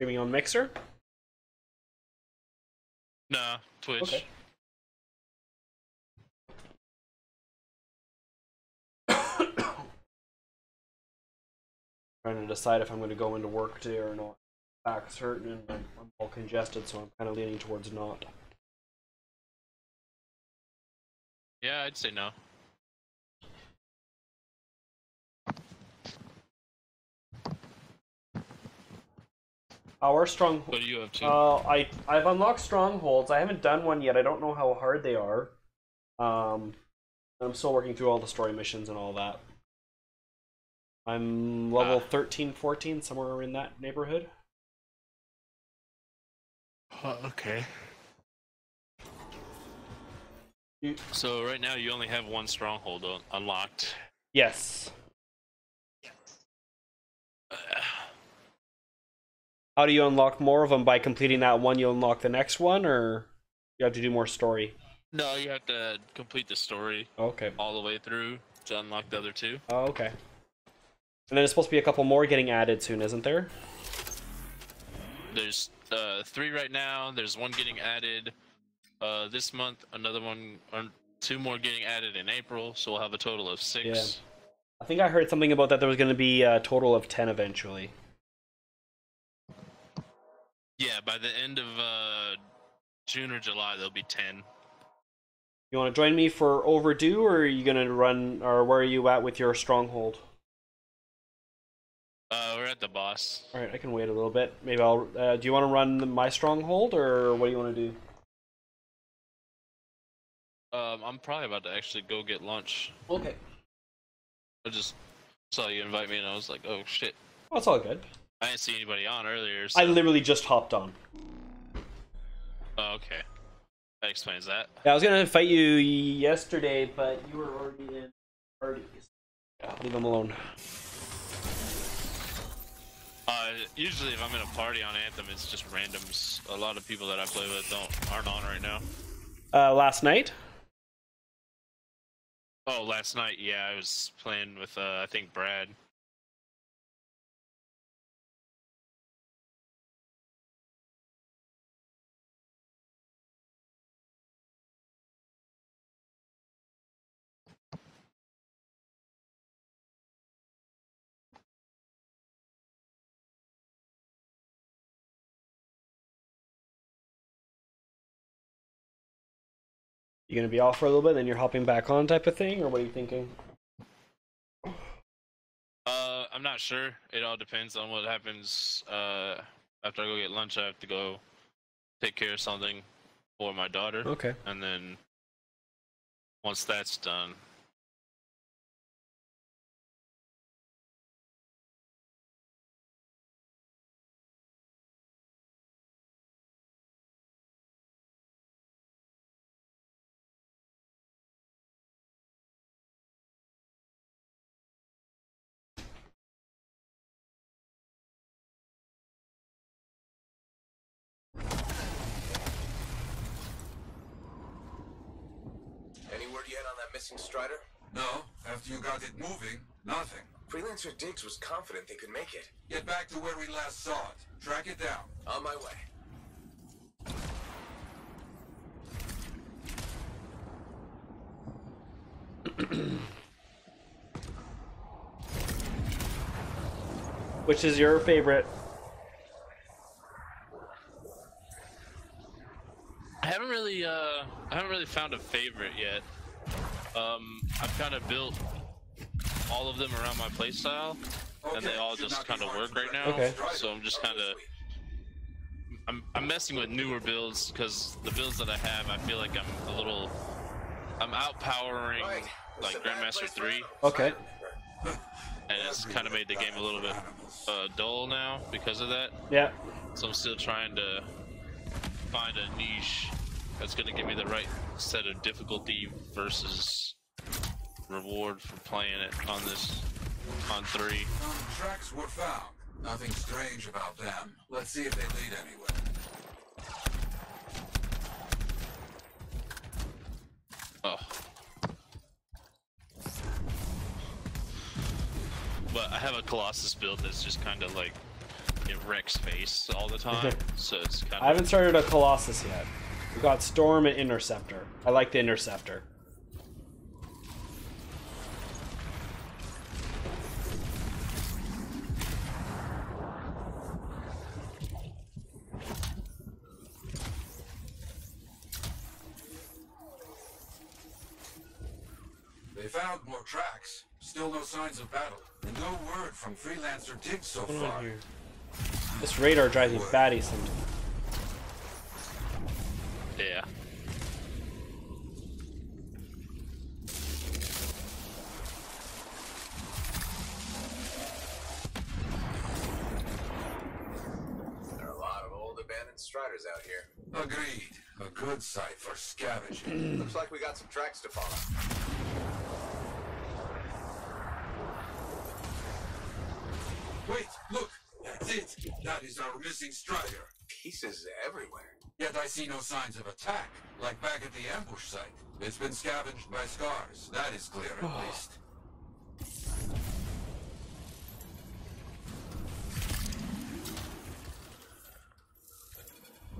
Streaming on Mixer? Nah, Twitch. Okay. Trying to decide if I'm going to go into work today or not. Back's hurting and I'm I'm all congested, so I'm kind of leaning towards not. Yeah, I'd say no. Our strong. What do you have to? Uh, I I've unlocked strongholds. I haven't done one yet. I don't know how hard they are. Um, I'm still working through all the story missions and all that. I'm level Ah. 13, 14, somewhere in that neighborhood. Uh, okay. You- So right now you only have one stronghold un- unlocked. Yes. Uh, How do you unlock more of them? By completing that one, you unlock the next one, or you have to do more story? no, you have to complete the story Okay. all the way through to unlock the other two. Oh, okay. And then there's supposed to be a couple more getting added soon, isn't there? There's uh, three right now. There's one getting added uh, this month. Another one, or two more getting added in April. So we'll have a total of six. Yeah. I think I heard something about that there was going to be a total of 10 eventually. Yeah, by the end of uh, June or July, there'll be ten. You want to join me for overdue, or are you going to run, or where are you at with your stronghold? Uh, we're at the boss. All right, I can wait a little bit. Maybe I'll. Uh, do you want to run my stronghold, or what do you want to do? Um, I'm probably about to actually go get lunch. Okay. I just saw you invite me, and I was like, oh shit. Well, it's all good. I didn't see anybody on earlier. So... I literally just hopped on. Oh, okay. That explains that. Yeah, I was gonna fight you yesterday, but you were already in parties. Yeah, leave him alone. Uh, usually if I'm in a party on Anthem, it's just randoms. A lot of people that I play with don't aren't on right now. Uh, last night. Oh, last night, yeah, I was playing with uh, I think Brad. You gonna be off for a little bit, then you're hopping back on, type of thing, or what are you thinking? Uh, I'm not sure. It all depends on what happens. Uh, after I go get lunch, I have to go take care of something for my daughter, Okay. and then once that's done, Strider? No, after you got it moving, nothing. Freelancer Diggs was confident they could make it. Get back to where we last saw it. Track it down. On my way. Which is your favorite? I haven't really uh I haven't really found a favorite yet. Um I've kind of built all of them around my playstyle and they all just kind of work right now. Okay. So I'm just kind of I'm I'm messing with newer builds cuz the builds that I have I feel like I'm a little I'm outpowering Right. Like Grandmaster 3 Okay. and it's kind of made the game a little bit uh, dull now because of that. Yeah. So I'm still trying to find a niche that's going to give me the right set of difficulty versus reward for playing it on this on three. Tracks were found. Nothing strange about them. Let's see if they lead anywhere. Oh. But I have a Colossus build that's just kind of like it wrecks space all the time. so it's kind of. I haven't started a Colossus yet. We got Storm and Interceptor. I like the Interceptor. They found more tracks. Still no signs of battle. And no word from Freelancer Diggs so far. This radar drives me batty sometimes. Yeah. There are a lot of old abandoned striders out here. Agreed. A good site for scavenging. Looks like we got some tracks to follow. Wait, look! That's it! That is our missing strider. Pieces everywhere. Yet I see no signs of attack, like back at the ambush site. It's been scavenged by scars. That is clear, at least.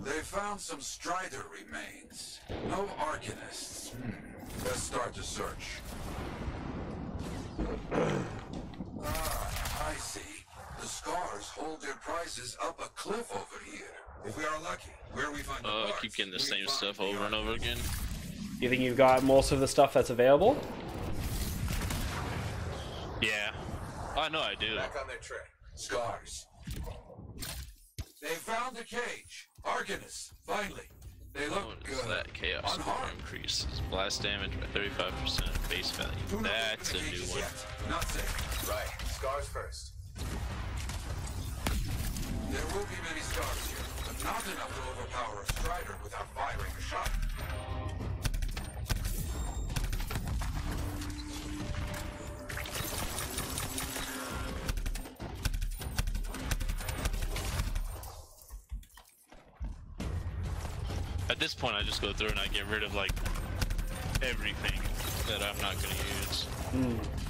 They found some Strider remains. No Arcanists. Hmm. Let's start the search. ah, I see. The scars hold their prizes up a cliff over here. If we are lucky, where we find the Uh, parts, keep getting the we same stuff over and over Arcanists. again. You think you've got most of the stuff that's available? Yeah. I know I do. Back on their trail. Scars. They found the cage. Arcanists, finally. They look is good. that chaos score increases? Blast damage by 35% face value. Do That's a new one. Yet. Not safe. Right. Scars first. There will be many scars here, but not enough to overpower a strider without firing a shot. At this point, I just go through and I get rid of like everything that I'm not gonna use. Hmm.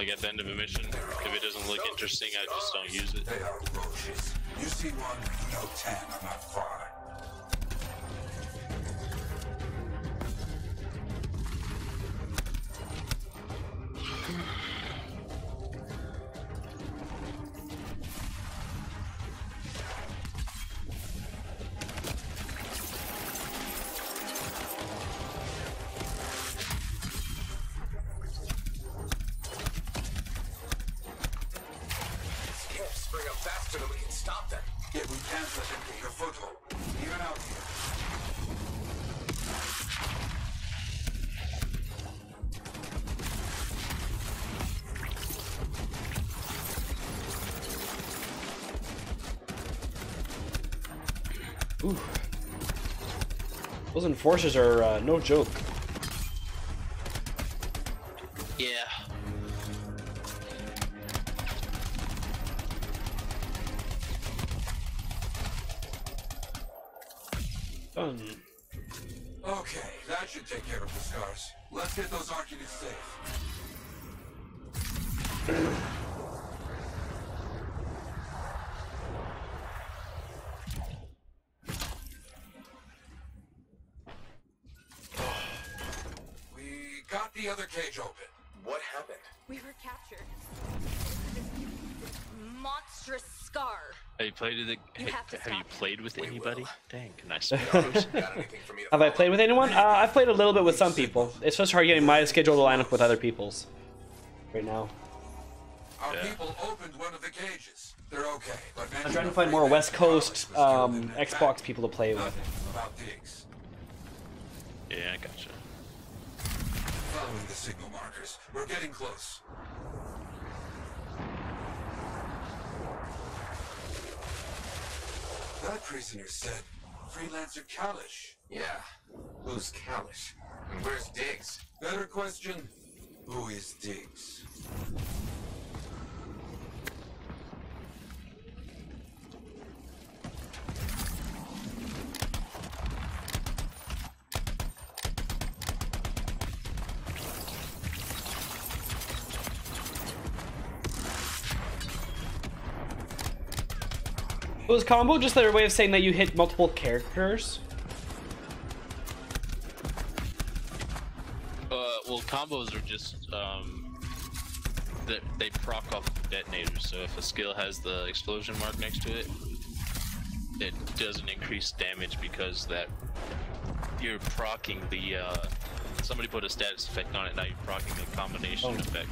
Like at the end of a mission, if it doesn't look interesting, I just don't use it. They are roaches. You see one, you know ten are not far. These Those enforcers are uh, no joke. Cage open. What happened? We were captured. Monstrous scar. Have you played with it? You ha- have have you played with anybody? will. Dang, can I Got anything for Have I played with anyone? Uh, I've played a little bit with some people. It's just hard getting my schedule to line up with other people's right now. Our Yeah. people opened one of the cages. They're okay, but I'm trying to find more West Coast um, Xbox people to play with. About. Yeah, I gotcha. Signal markers. We're getting close. That prisoner said Freelancer Kalish. Yeah. Who's Kalish? And where's Diggs? Better question, who is Diggs? Was combo just their way of saying that you hit multiple characters? Uh, well, combos are just um, that they proc off detonators. So if a skill has the explosion mark next to it, it doesn't increase damage because that you're procking the. Uh, somebody put a status effect on it. Now you're procking the combination Oh. effect.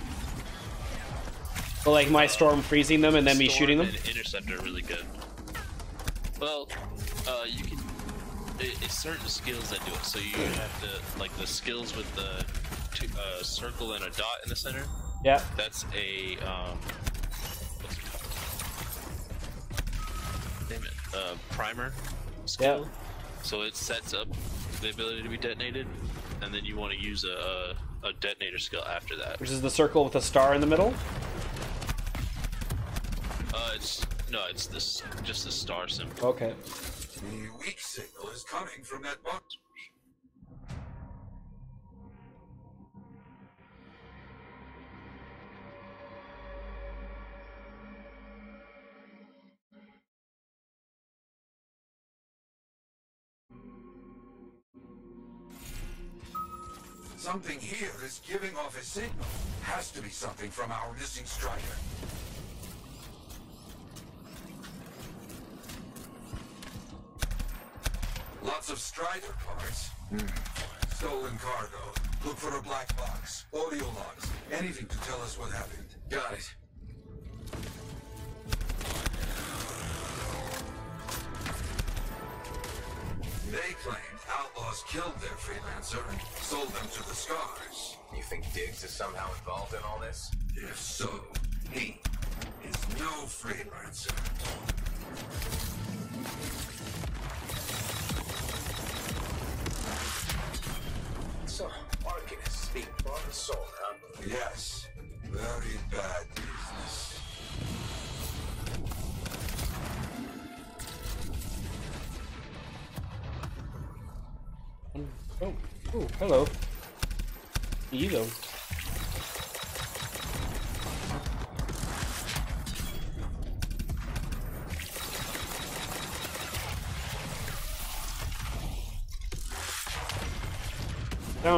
So like my storm freezing them and then me shooting them? interceptor are really good. Well, uh, you can. It, it's certain skills that do it. So you have to like the skills with the two, uh, circle and a dot in the center. Yeah. That's a um. What's it called? Damn it. Uh, primer skill. Yeah. So it sets up the ability to be detonated, and then you want to use a, a, a detonator skill after that. Which is the circle with a star in the middle? Uh, it's no, it's this just the star symbol. Okay. The weak signal is coming from that box. Something here is giving off a signal. Has to be something from our missing strider. Lots of Strider parts. Stolen cargo. Look for a black box. Audio logs. Anything to tell us what happened. Got it. They claimed outlaws killed their freelancer and sold them to the Scars. You think Diggs is somehow involved in all this? If so, he is no freelancer. So, Arcanist speak bought and sold, huh? Yes, very bad business. Oh, oh, hello. You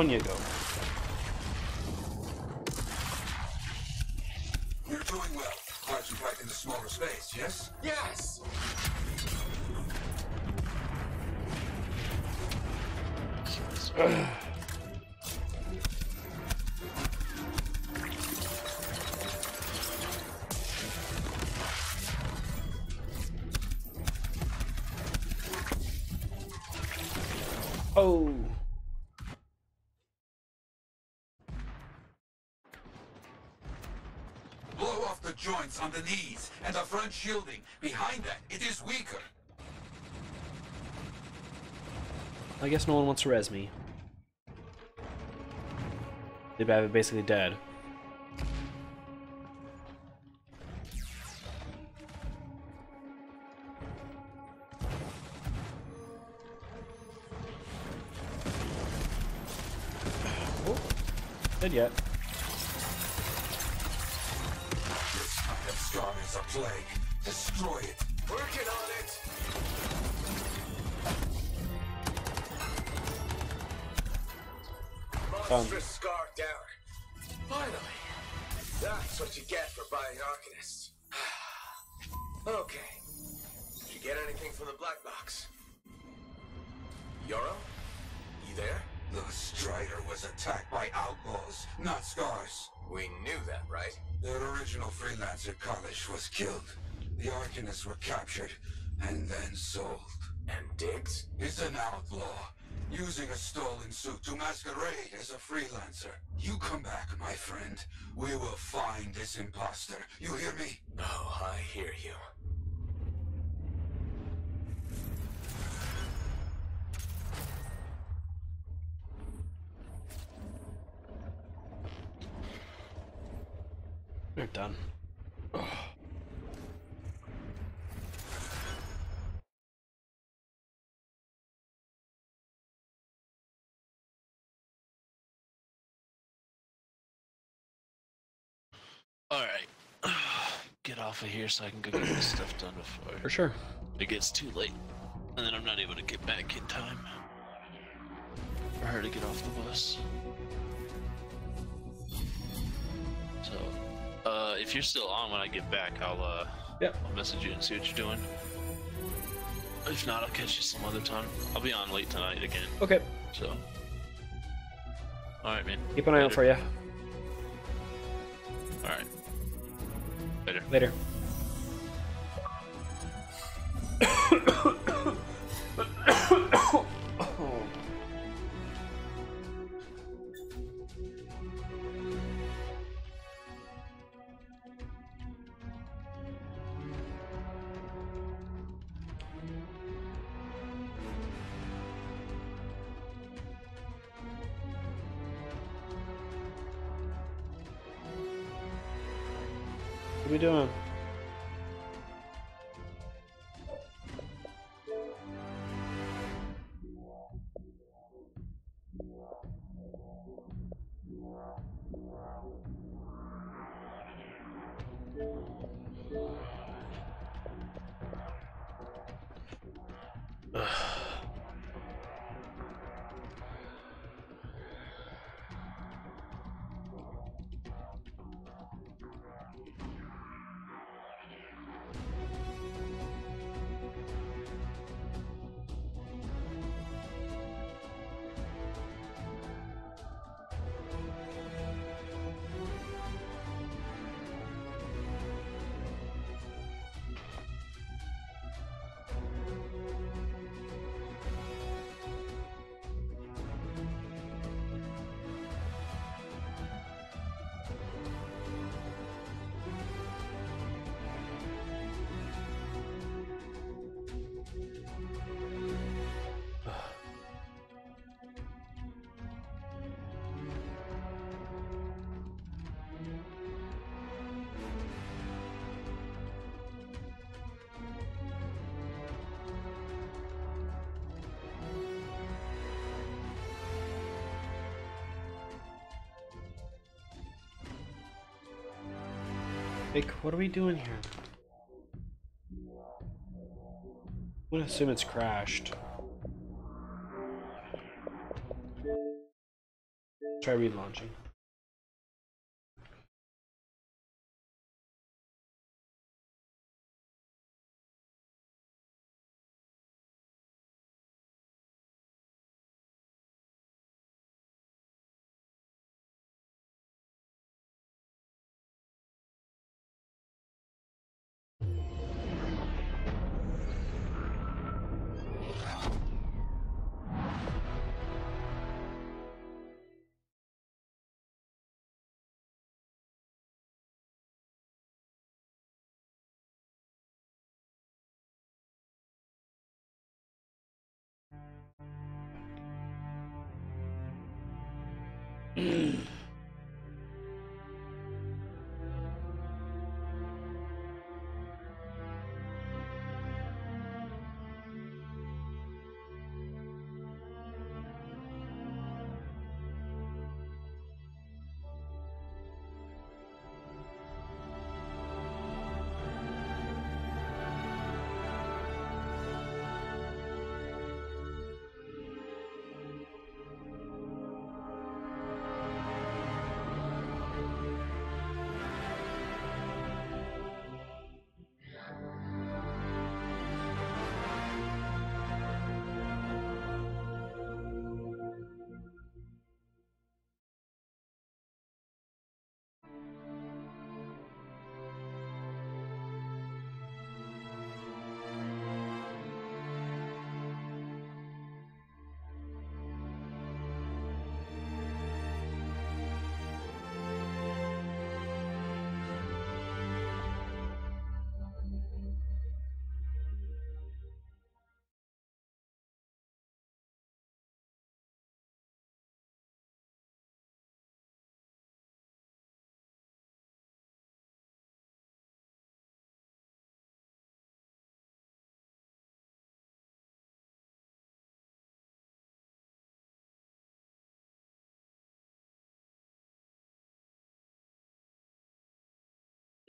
go. Down joints on the knees and the front shielding. Behind that, it is weaker. I guess no one wants to res me. They have basically dead. Off of here so I can go get this stuff done before For sure. it gets too late, and then I'm not able to get back in time for her to get off the bus. So, uh, if you're still on when I get back, I'll uh, Yep. I'll message you and see what you're doing. If not, I'll catch you some other time. I'll be on late tonight again, Okay. so. All right, man. Keep an eye out for you. All right. Later. Later. Ahem. what are we doing here? I'm gonna assume it's crashed. Try relaunching. Mm.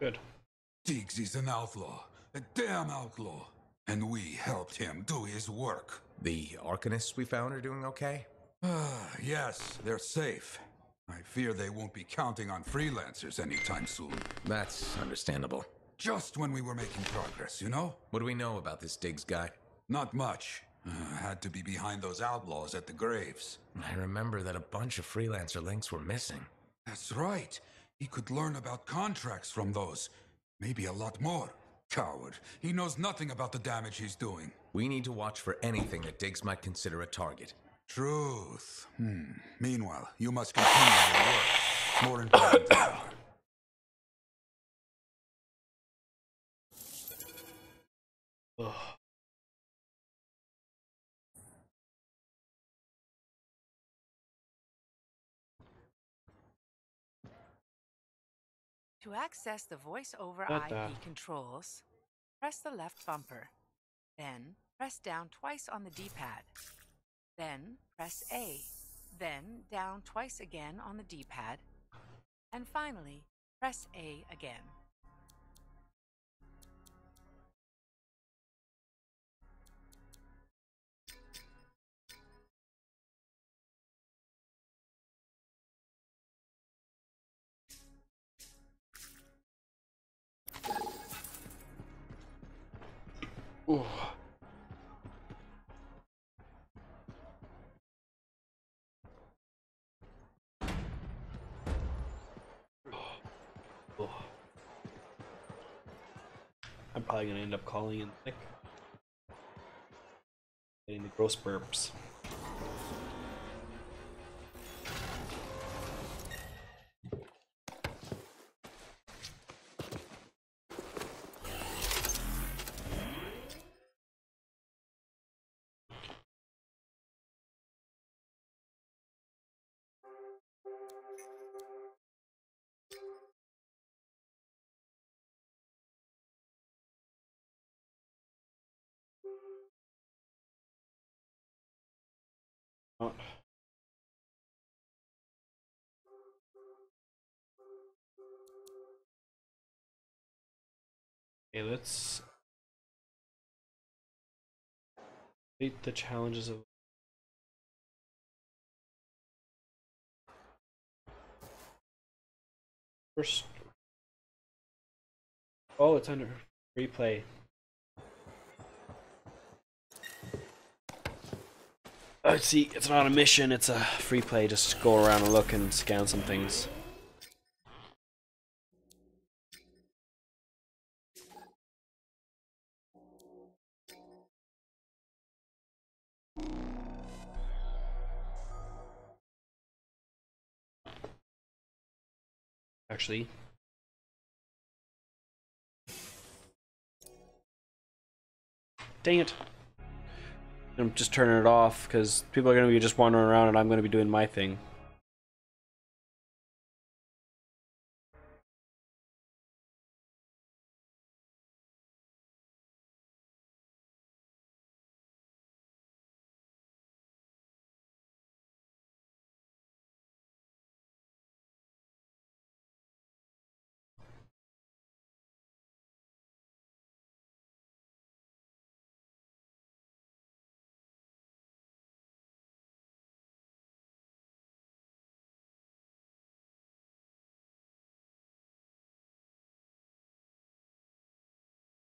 Good. Diggs is an outlaw, a damn outlaw. And we helped him do his work. The Arcanists we found are doing okay? Ah, yes, they're safe. I fear they won't be counting on freelancers anytime soon. That's understandable. Just when we were making progress, you know? What do we know about this Diggs guy? Not much. Uh, had to be behind those outlaws at the graves. I remember that a bunch of freelancer links were missing. That's right. He could learn about contracts from those. Maybe a lot more. Coward. He knows nothing about the damage he's doing. We need to watch for anything that Diggs might consider a target. Truth. Hmm. Meanwhile, you must continue your work. More important than ever. Ugh. To access the voice over What IP the- controls, press the left bumper. Then press down twice on the D pad. Then press A. Then down twice again on the D pad. And finally, press A again. Probably gonna end up calling in sick. Getting the gross burps. Okay, let's complete the challenges of first. Oh, it's under replay. Uh, see, it's not a mission, it's a free play. Just go around and look and scan some things. Actually. Dang it. I'm just turning it off because people are going to be just wandering around and I'm going to be doing my thing.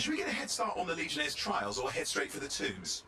should we get a head start on the Legionnaires' trials or head straight for the tombs?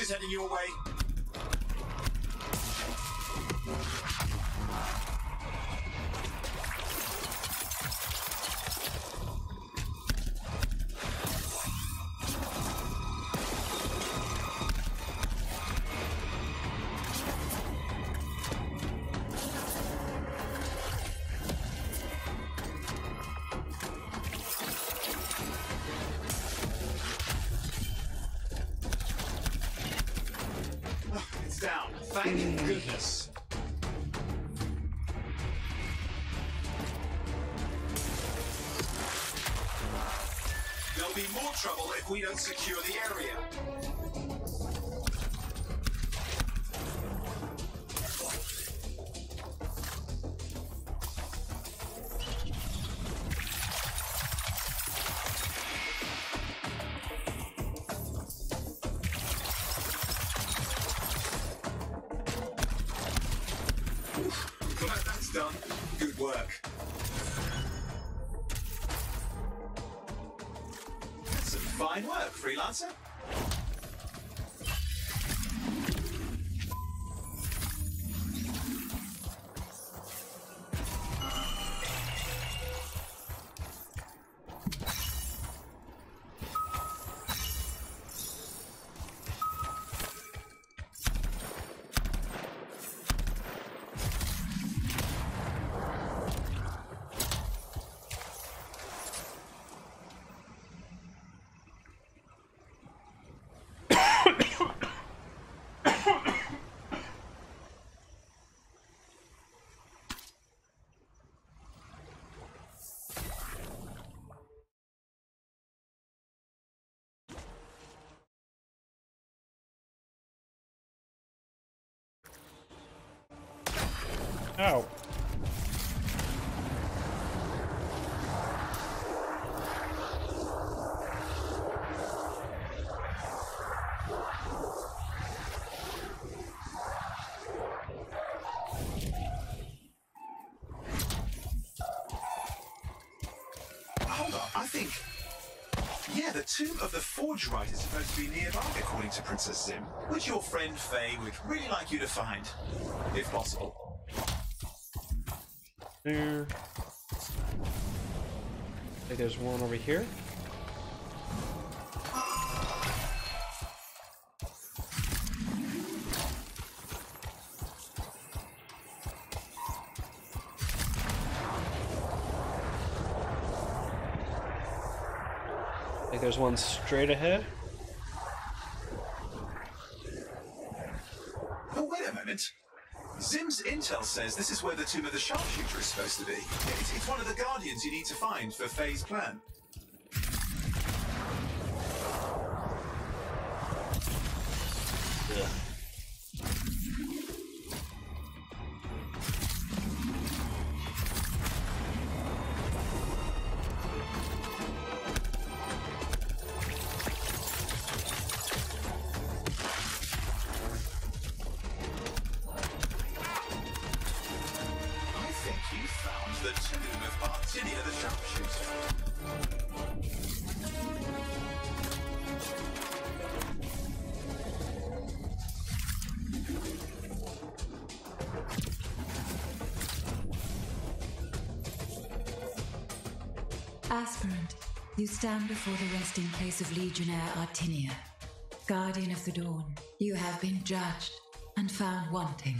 Creatures heading your way. We don't secure the Forge Rite is supposed to be nearby, according to Princess Zim, which your friend Faye would really like you to find, if possible. There. Like there's one over here. Like there's one straight ahead. moment. Zim's intel says this is where the Tomb of the Sharpshooter is supposed to be. It's, one of the Guardians you need to find for Faye's plan. Stand before the resting place of Legionnaire Artinia. Guardian of the Dawn, you have been judged and found wanting.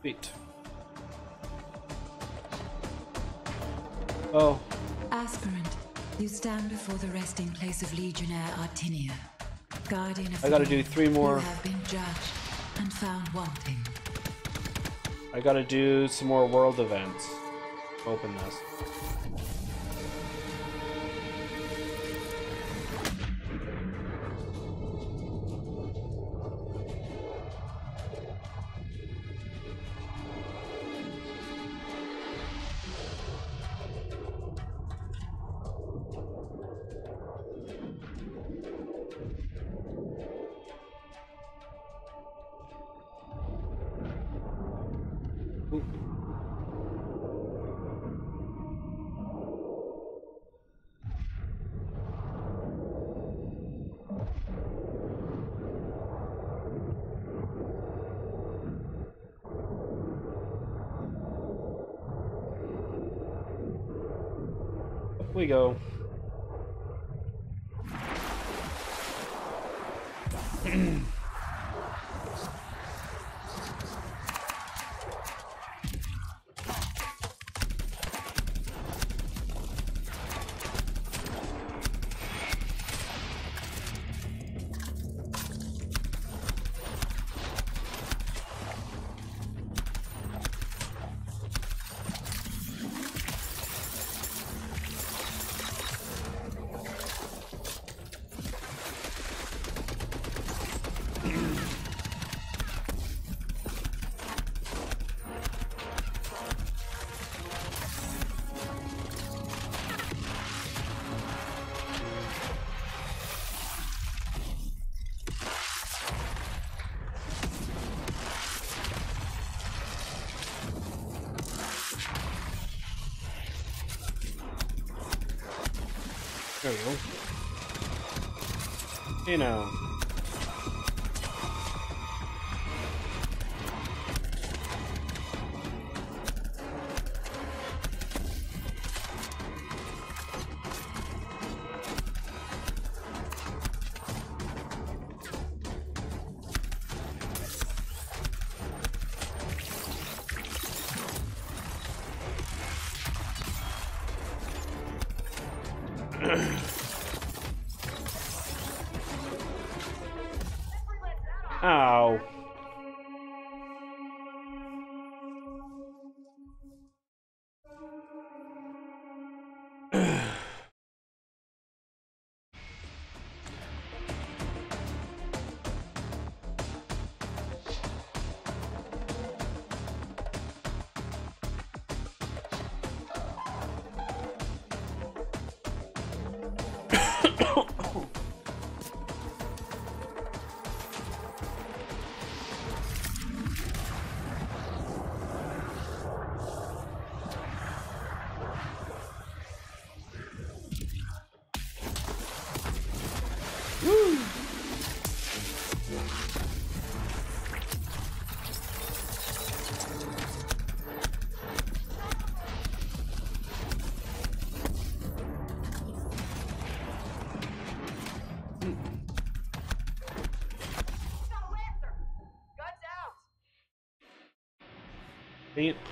Sweet. Oh, Aspirant, you stand before the resting place of Legionnaire Artinia. Guardian of I gotta do three more. You have been judged and found wanting. I gotta do some more world events. Open this. You know. Dang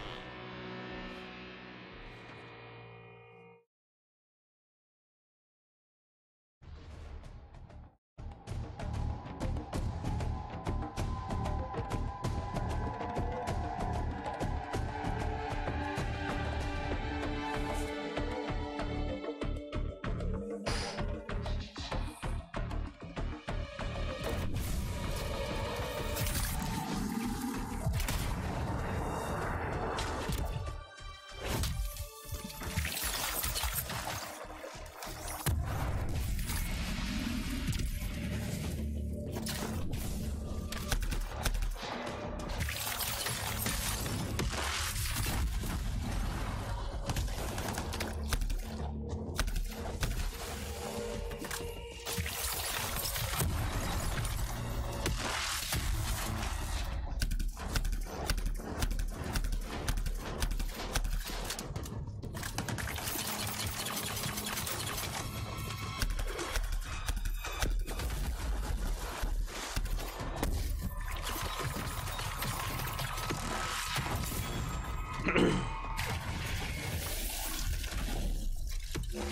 Alright,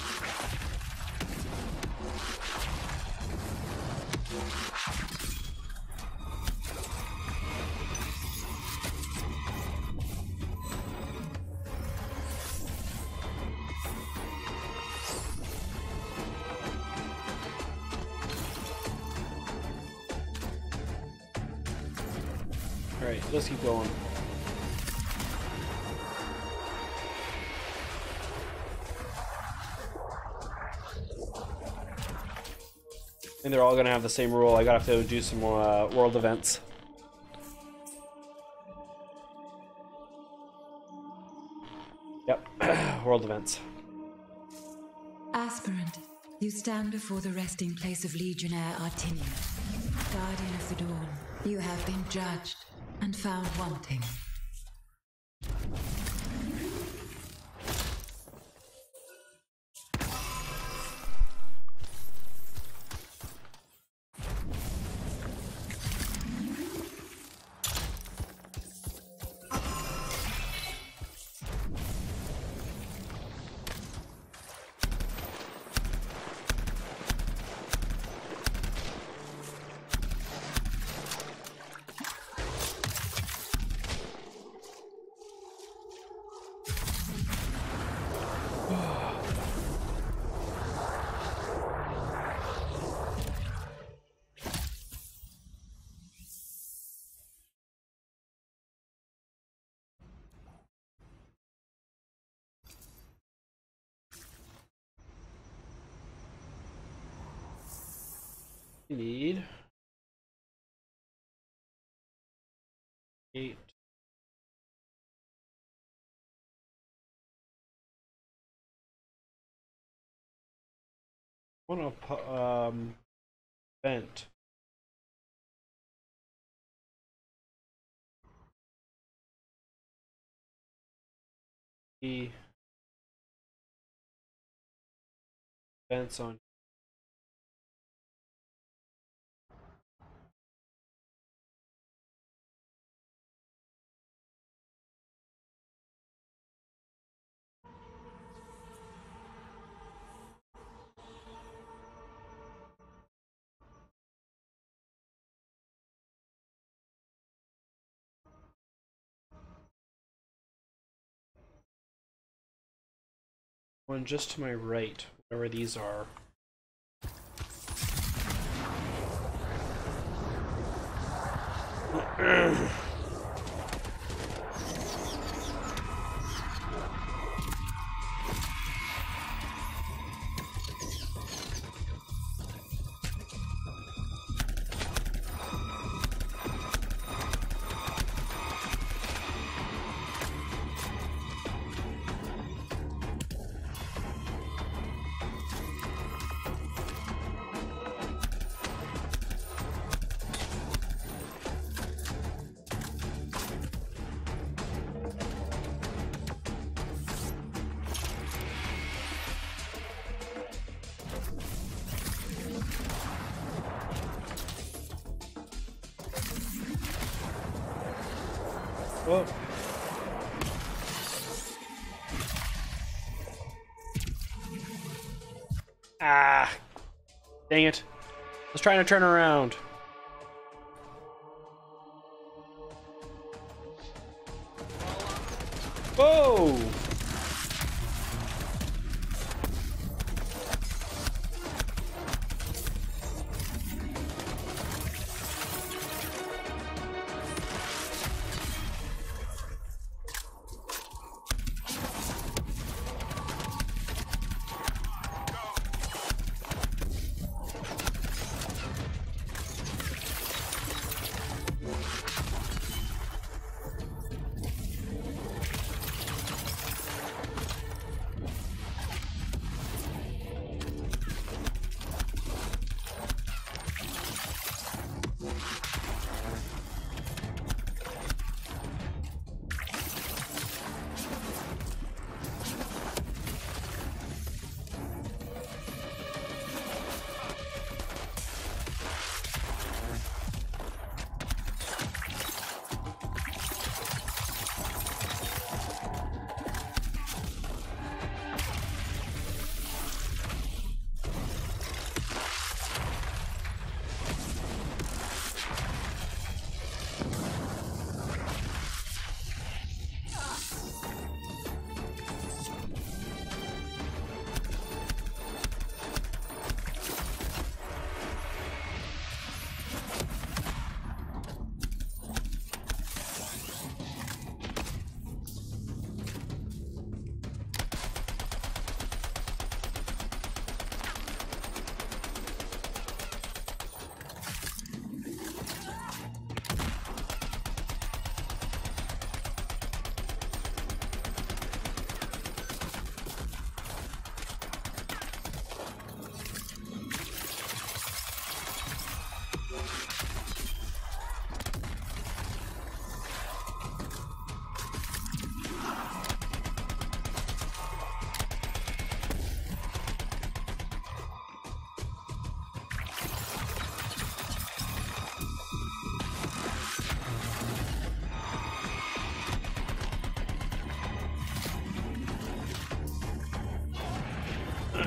let's keep going. They're all gonna have the same rule. I gotta have to do some more uh, world events. Yep, world events. Aspirant, you stand before the resting place of Legionnaire Artinia, Guardian of the Dawn. You have been judged and found wanting. One of um. The vents on one just to my right, whatever these are. Dang it. Was trying to turn around.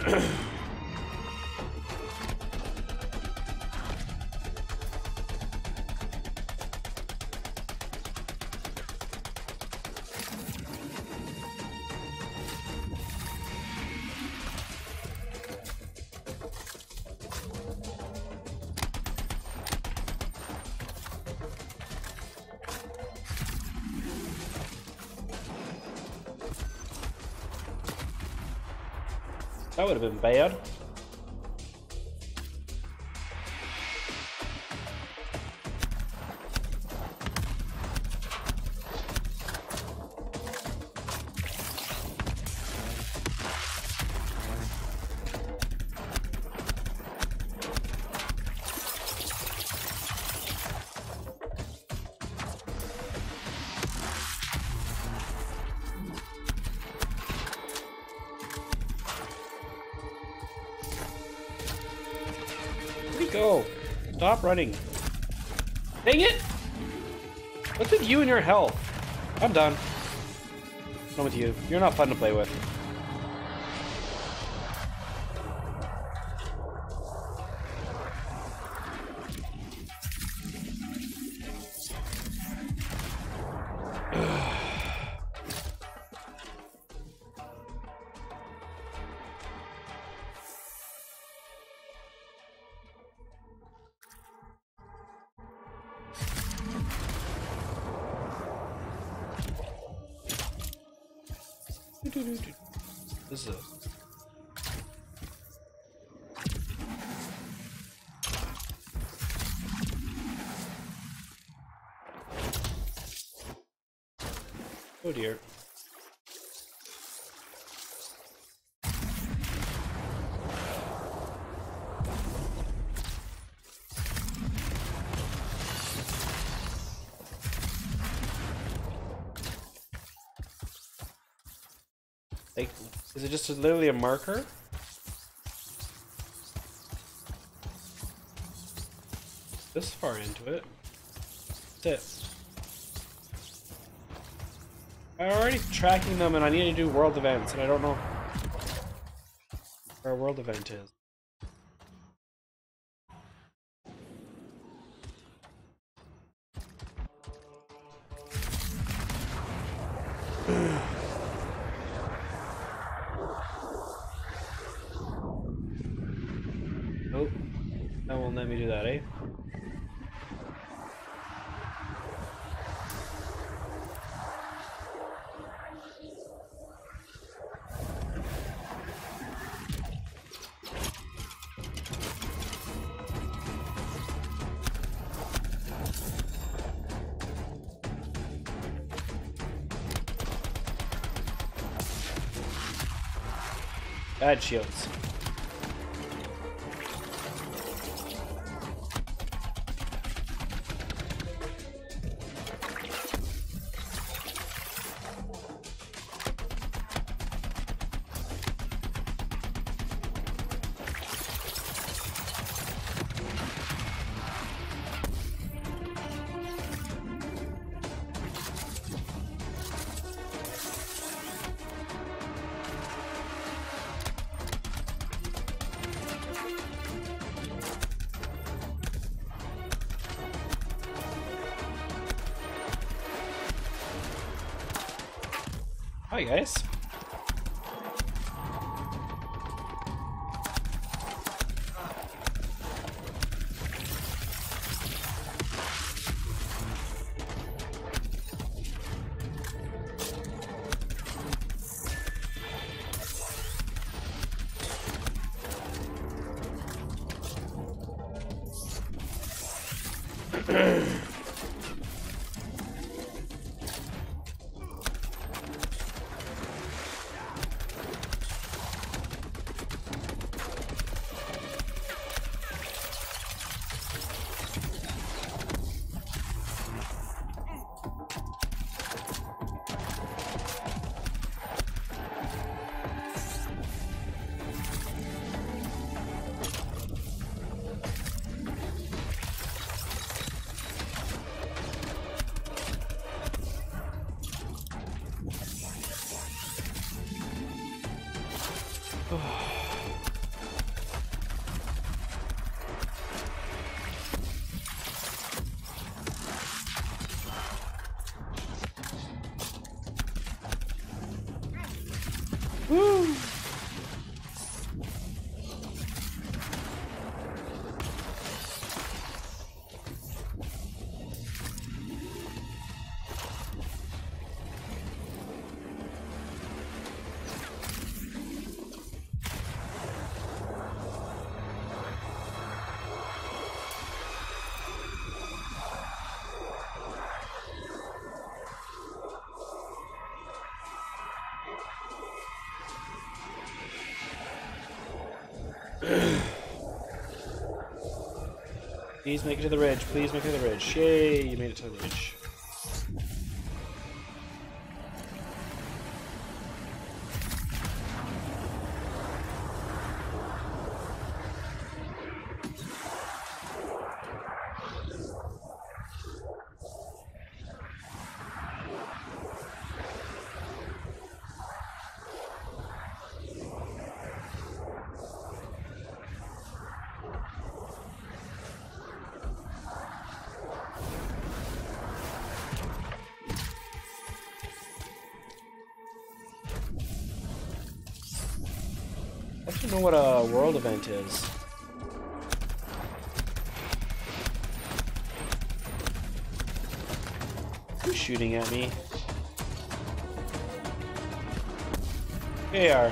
That would have been bad. Running. Dang it! What's with you and your health? I'm done. Done with you. You're not fun to play with. Just literally a marker? This far into it. That's it. I'm already tracking them and I need to do world events and I don't know where a world event is. Shields. Please make it to the ridge. Please make it to the ridge. Yay, you made it to the ridge. Know what a world event is. Who's shooting at me? They are.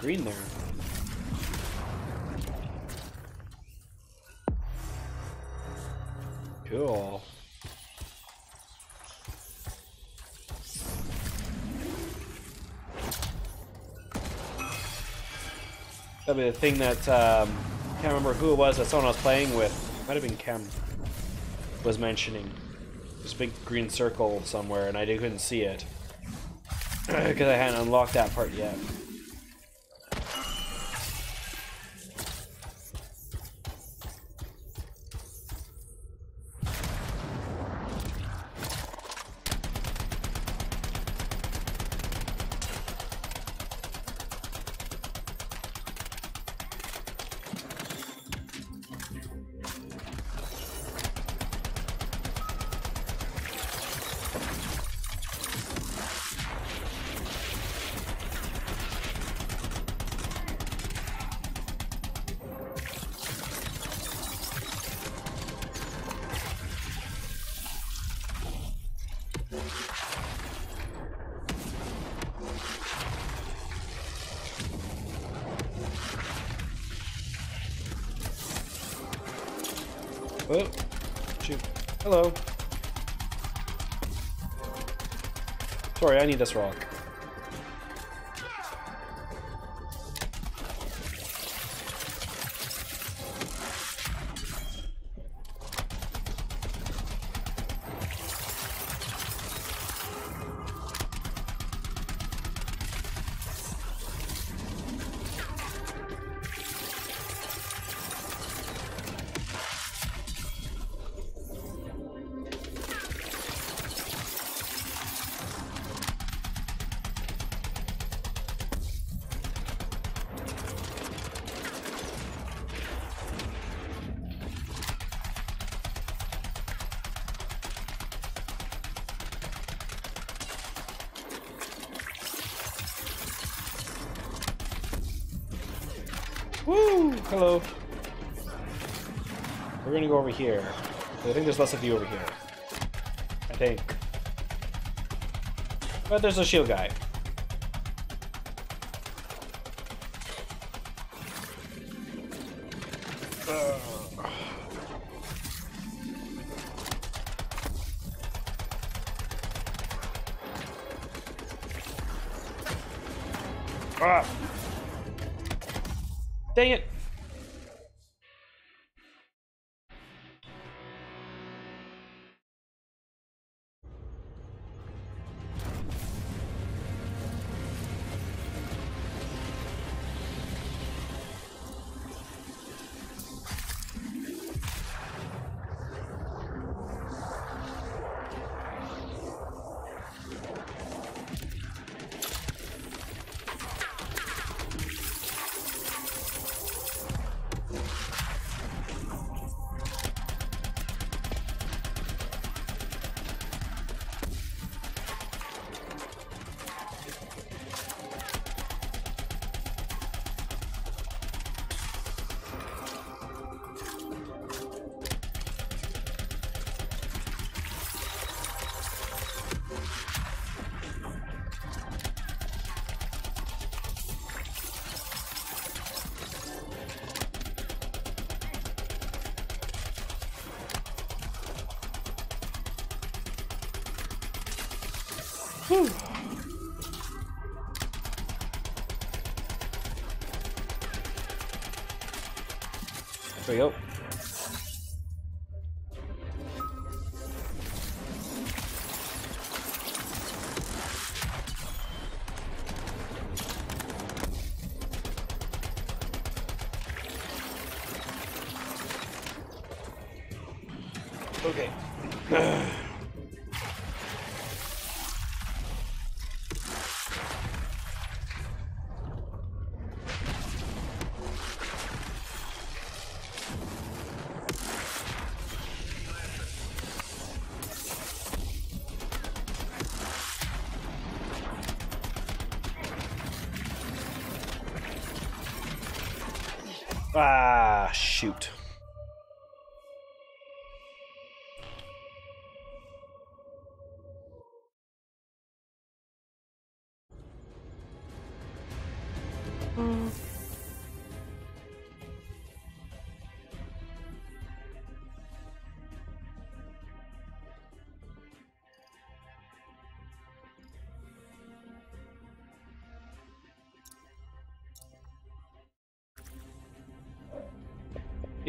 Green there? Cool. That'd be the thing that, um, can't remember who it was that someone I was playing with, might have been Kem, was mentioning. This big green circle somewhere, and I couldn't see it. Because I hadn't unlocked that part yet. Need this rock. Go over here. I think there's less of you over here. I think. But there's a shield guy. There we go.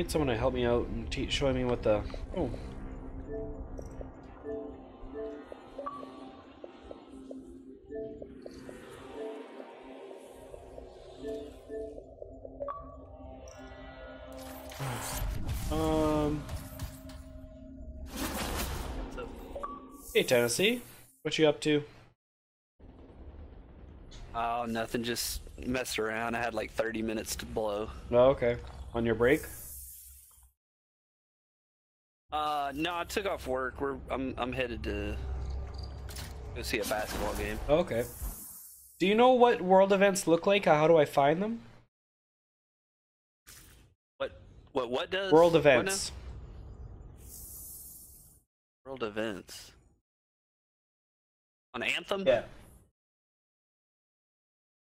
Need someone to help me out and te show me what the. Oh. Um. Hey, Tennessee. What you up to? Oh, nothing. Just messed around. I had like 30 minutes to blow. Oh, okay. On your break? I took off work. We're I'm I'm headed to go see a basketball game. Oh, okay. Do you know what world events look like? How do I find them? What what what does World events. World events on Anthem. Yeah.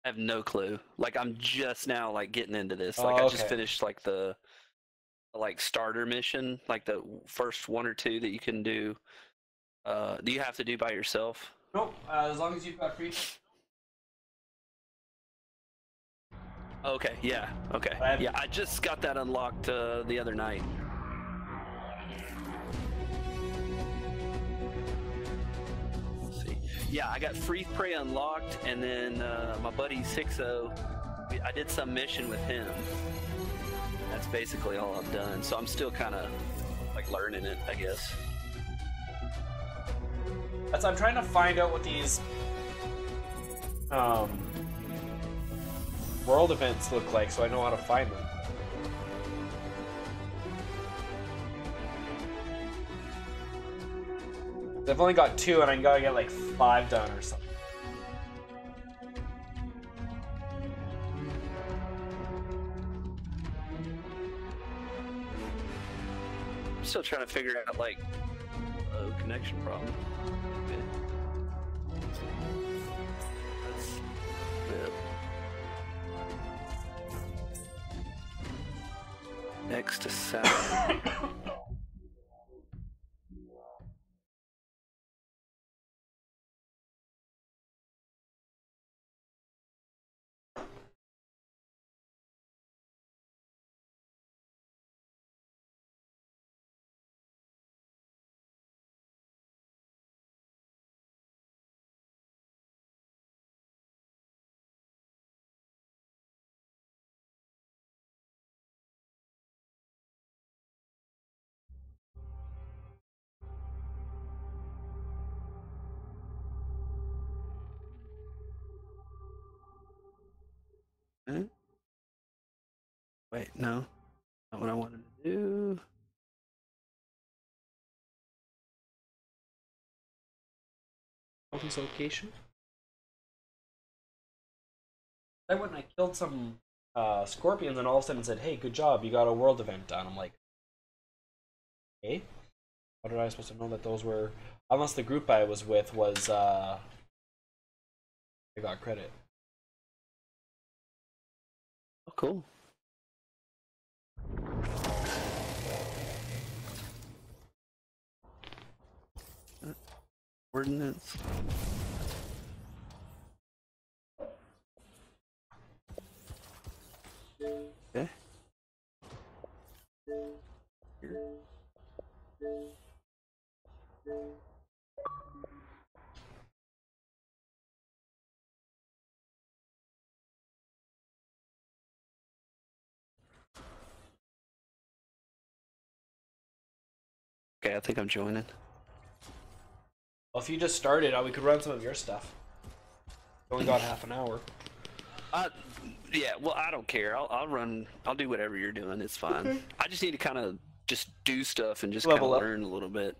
I have no clue. Like I'm just now like getting into this. Oh, Like I just finished like the like starter mission, like the first one or two that you can do. Uh, do you have to do by yourself? Nope. Uh, as long as you've got free. Okay, yeah, okay, I yeah. I just got that unlocked uh, the other night. Let's see. Yeah, I got Freeplay unlocked, and then uh, my buddy Sixo, I did some mission with him. That's basically all I've done. So I'm still kind of like learning it, I guess. That's I'm trying to find out what these um world events look like so I know how to find them. I've only got two and I gotta get like five done or something. Still trying to figure out like a connection problem. Okay. That's- yeah. Next to sound. Hmm? Wait, no. Not what I wanted to do. County's location. Went and I killed some uh, scorpions, and all of a sudden said, "Hey, good job! You got a world event done." I'm like, "Hey, how did I supposed to know that those were?" Unless the group I was with was, uh, I got credit. Cool. Uh, Ordinance. Okay. Here. Okay, I think I'm joining. Well, if you just started, uh, we could run some of your stuff. We only got half an hour. Uh, yeah, well, I don't care. I'll, I'll run. I'll do whatever you're doing. It's fine. Okay. I just need to kind of just do stuff and just kind of learn a little bit.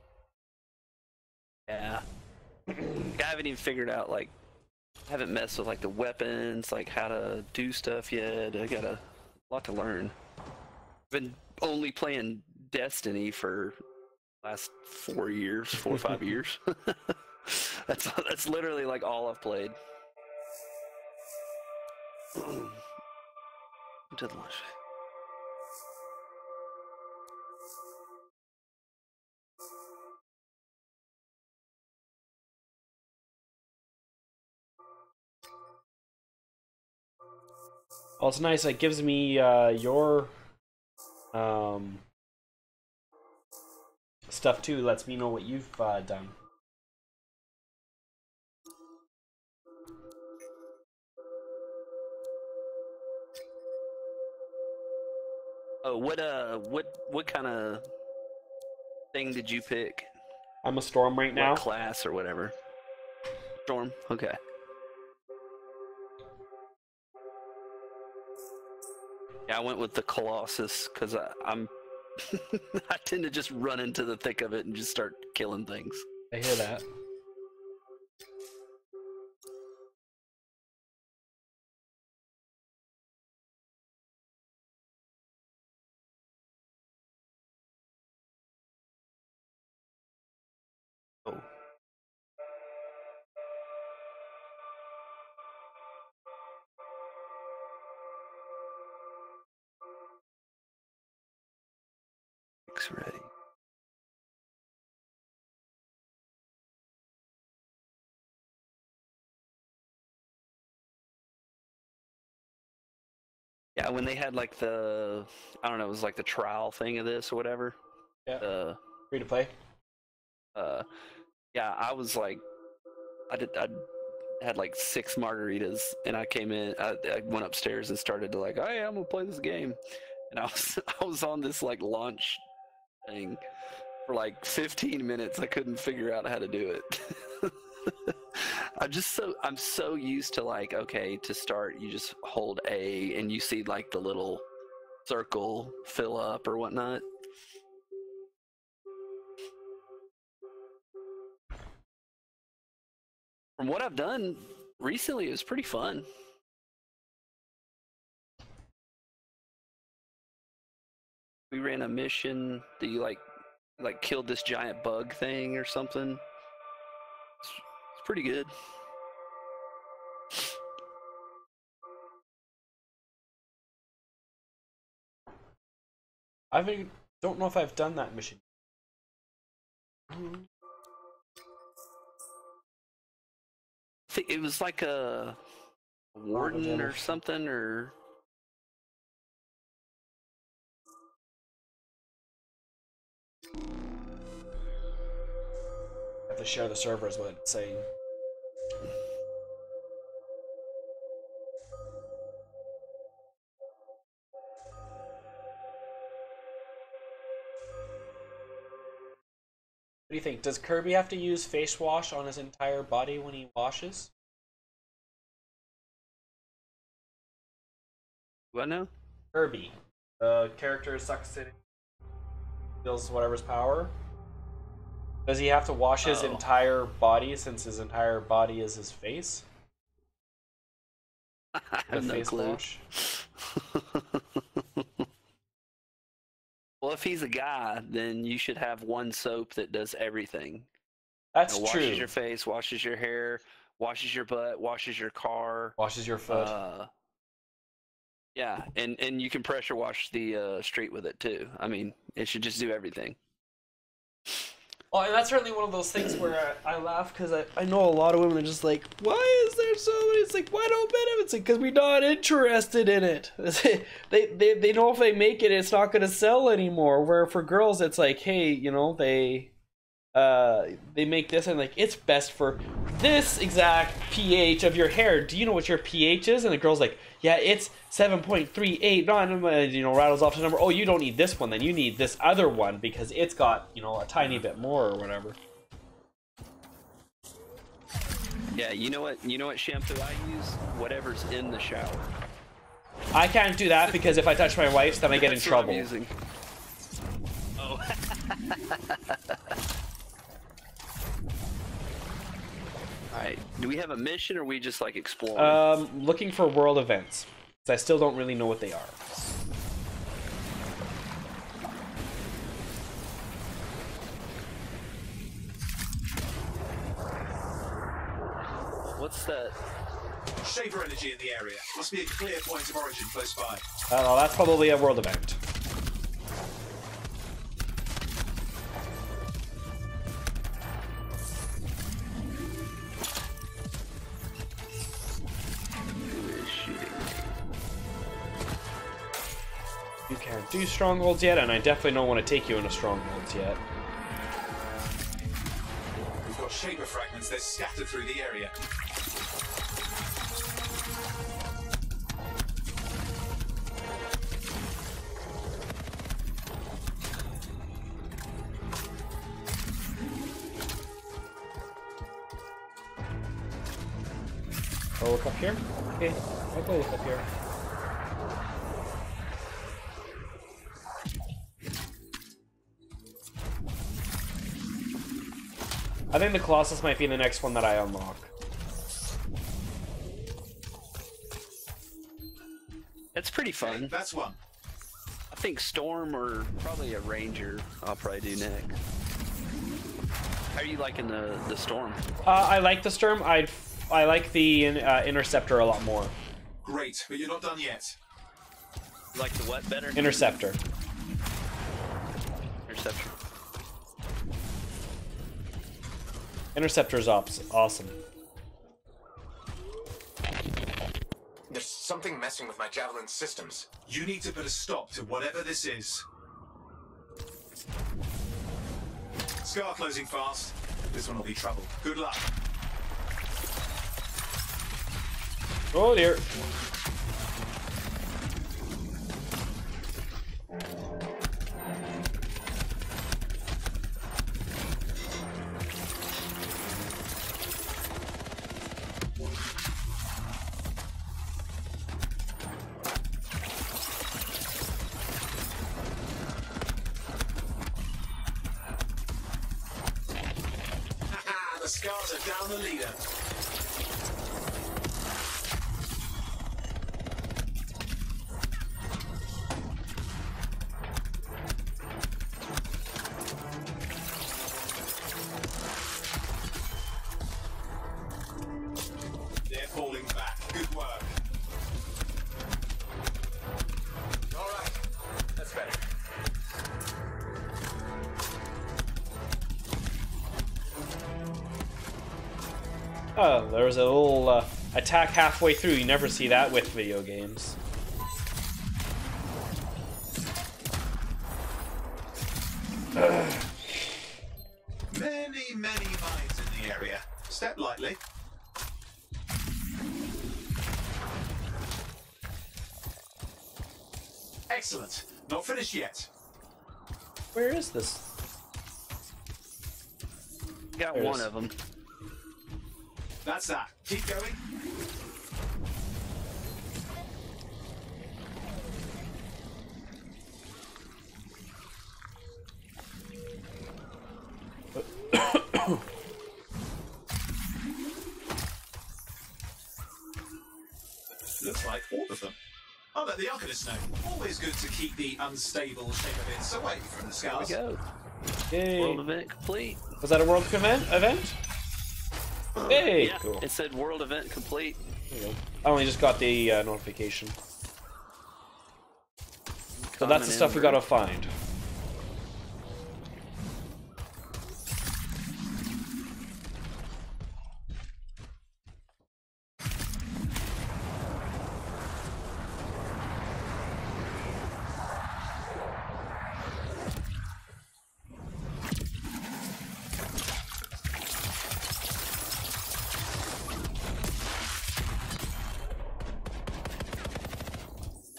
Yeah. I haven't even figured out like, I haven't messed with like the weapons, like how to do stuff yet. I got a lot to learn. I've been only playing Destiny for last four years, four or five years. that's that's literally like all I've played. The launch. Well, it's nice. It gives me uh, your um, stuff too. Lets me know what you've uh, done. Oh, what uh, what what kind of thing did you pick? I'm a storm right now. What class or whatever? Storm. Okay. Yeah, I went with the Colossus because I'm I tend to just run into the thick of it and just start killing things. I hear that. When they had like the, I don't know, it was like the trial thing of this or whatever. Yeah. Uh, Free to play. uh, yeah, I was like, I did, I had like six margaritas, and I came in, I, I went upstairs and started to like, hey, I'm gonna play this game, and I was, I was on this like launch thing for like 15 minutes. I couldn't figure out how to do it. I'm just so I'm so used to like okay to start you just hold A and you see like the little circle fill up or whatnot. From what I've done recently, it was pretty fun. We ran a mission that you like like killed this giant bug thing or something. Pretty good. I think, don't know if I've done that mission. It was like a warden or something, or have to share the server is what it's saying. What do you think? Does Kirby have to use face wash on his entire body when he washes? what now? Kirby, the character sucks in, feels whatever's power. Does he have to wash his Oh. entire body since his entire body is his face? I The no face clue. wash? well, if he's a guy, then you should have one soap that does everything. That's You know, true. washes your face, washes your hair, washes your butt, washes your car. Washes your foot. Uh, yeah, and and you can pressure wash the uh, street with it too. I mean, it should just do everything. Well, and that's certainly one of those things where I, I laugh because I, I know a lot of women are just like, why is there so many? It's like, why don't men? It's like, because we're not interested in it. they, they, they know if they make it, it's not going to sell anymore. Where for girls, it's like, hey, you know, they uh, they make this and like, it's best for this exact pH of your hair. Do you know what your pH is? And the girl's like, yeah, it's 7.38. No, and, uh, you know, rattles off the number. Oh, you don't need this one then. You need this other one because it's got, you know, a tiny bit more or whatever. Yeah, you know what? You know what shampoo I use? Whatever's in the shower. I can't do that because if I touch my wife's, then I get in That's what I'm trouble. using. Oh. Alright, do we have a mission or are we just like exploring? Um, looking for world events. 'cause I still don't really know what they are. What's that? Shaper energy in the area. Must be a clear point of origin close by. I don't know, that's probably a world event. You can't do strongholds yet, and I definitely don't want to take you into strongholds yet. We've got Shaper fragments. They're scattered through the area. Oh, look up here? Okay, I'll go look up here. I think the Colossus might be the next one that I unlock. That's pretty fun. That's one. I think Storm or probably a Ranger I'll probably do next. How are you liking the, the Storm? Uh, I like the Storm. I I like the uh, Interceptor a lot more. Great, but you're not done yet. You like the what better? Interceptor. Interceptor. Interceptor's ops awesome. There's something messing with my javelin systems. You need to put a stop to whatever this is. Scar closing fast. This one will be trouble. Good luck. Oh dear. Was a little uh, attack halfway through. You never see that with video games. Unstable shape of it away from the There we go. Yay. World event complete. Was that a world event? Event? Hey, yeah, cool. it said world event complete. There you go. I only just got the uh, notification. So that's the Common stuff we gotta find.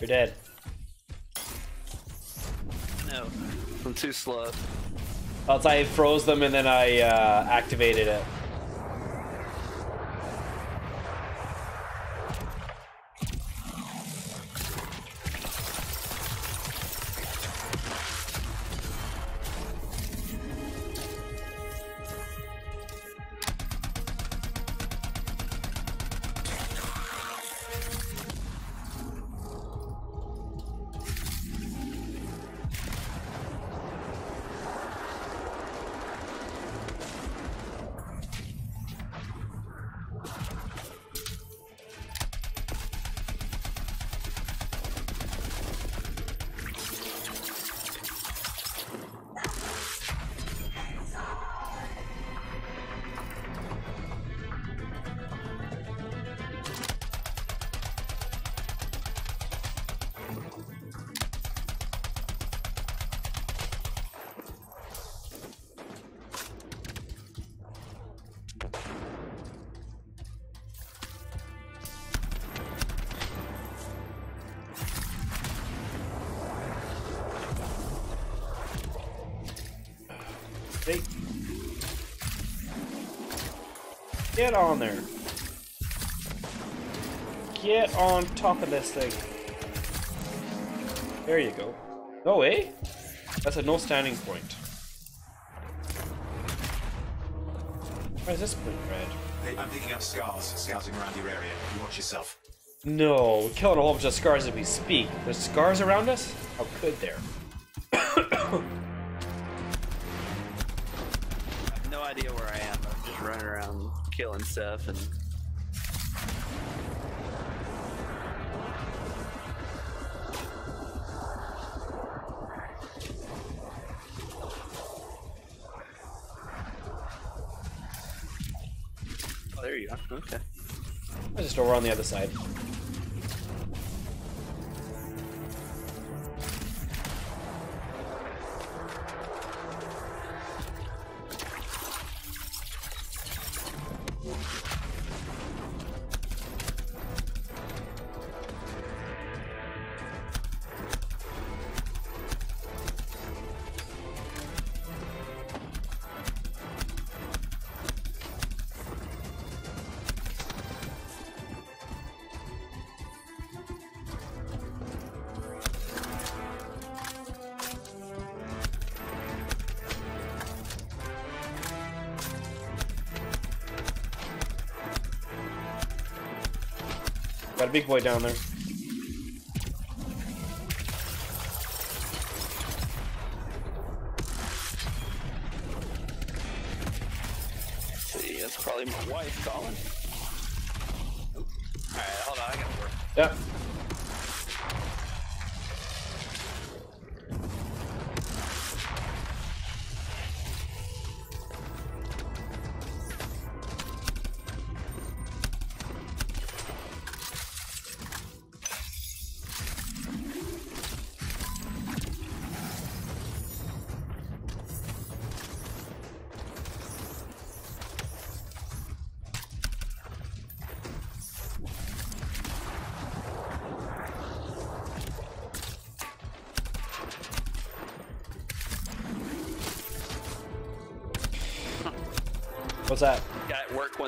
You're dead. No, I'm too slow. Else I froze them and then I uh, activated it. Get on there. Get on top of this thing. There you go. Oh, eh? That's a no standing point. Why is this point red? Hey, I'm picking up scars, scouting around your area. You watch yourself. No, we're killing a whole bunch of scars as we speak. There's scars around us? How could there? Stuff and. Oh, there you are. Okay. I'm just over on the other side. Got a big boy down there.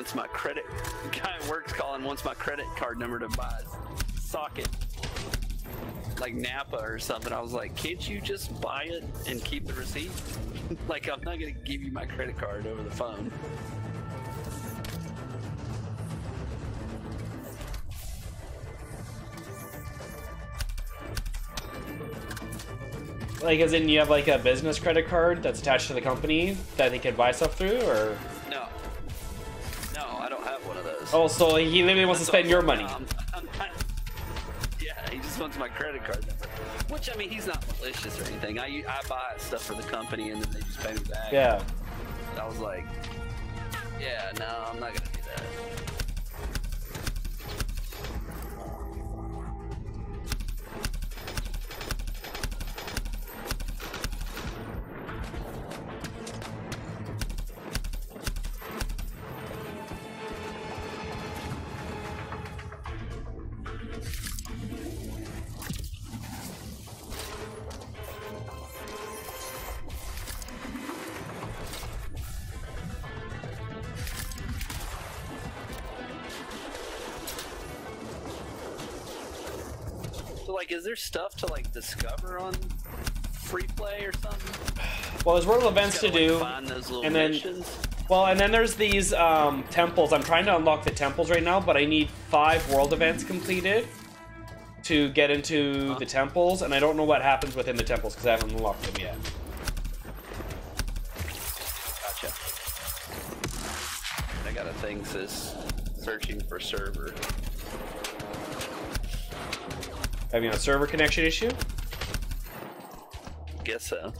Wants my credit. Guy at work's calling wants my credit card number to buy a socket, like Napa or something. I was like, can't you just buy it and keep the receipt? like I'm not gonna give you my credit card over the phone. Like, as in you have like a business credit card that's attached to the company that they can buy stuff through, or? Oh, so he literally wants to spend your money. Um, I'm not- yeah, he just wants my credit card number. Which I mean, he's not malicious or anything. I I buy stuff for the company and then they just pay me back. Yeah. I was like, yeah, no, I'm not gonna discover on free play or something? Well, there's world events to like, do, little and then missions? well, and then there's these um, temples. I'm trying to unlock the temples right now, but I need five world events completed to get into the temples, and I don't know what happens within the temples because I haven't unlocked them yet. Gotcha. I got a thing says searching for server. Having a server connection issue. Guess so.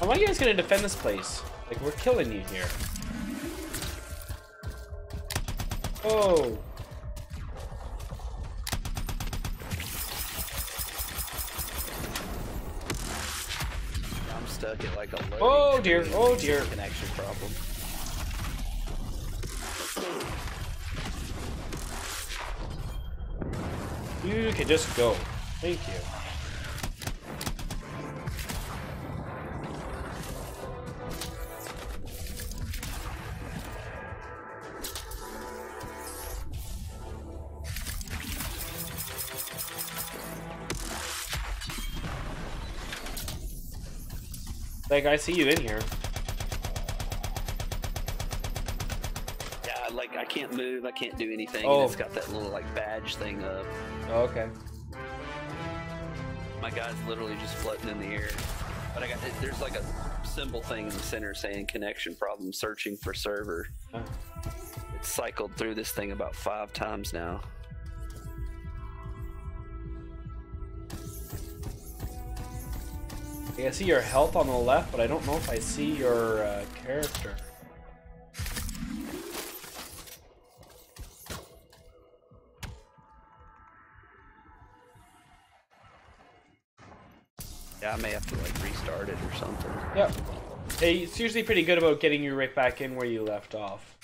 How are you guys gonna defend this place? Like we're killing you here. Oh. Dear. Oh, dear. Connection problem. You can just go. Thank you. Like, I see you in here. Yeah, like I can't move, I can't do anything. Oh. It's got that little like badge thing up. Oh, okay. My guy's literally just floating in the air. But I got there's like a symbol thing in the center saying connection problem, searching for server. Oh. It's cycled through this thing about five times now. I see your health on the left, but I don't know if I see your uh, character. Yeah, I may have to like restart it or something. Yep. Hey, it's usually pretty good about getting you right back in where you left off.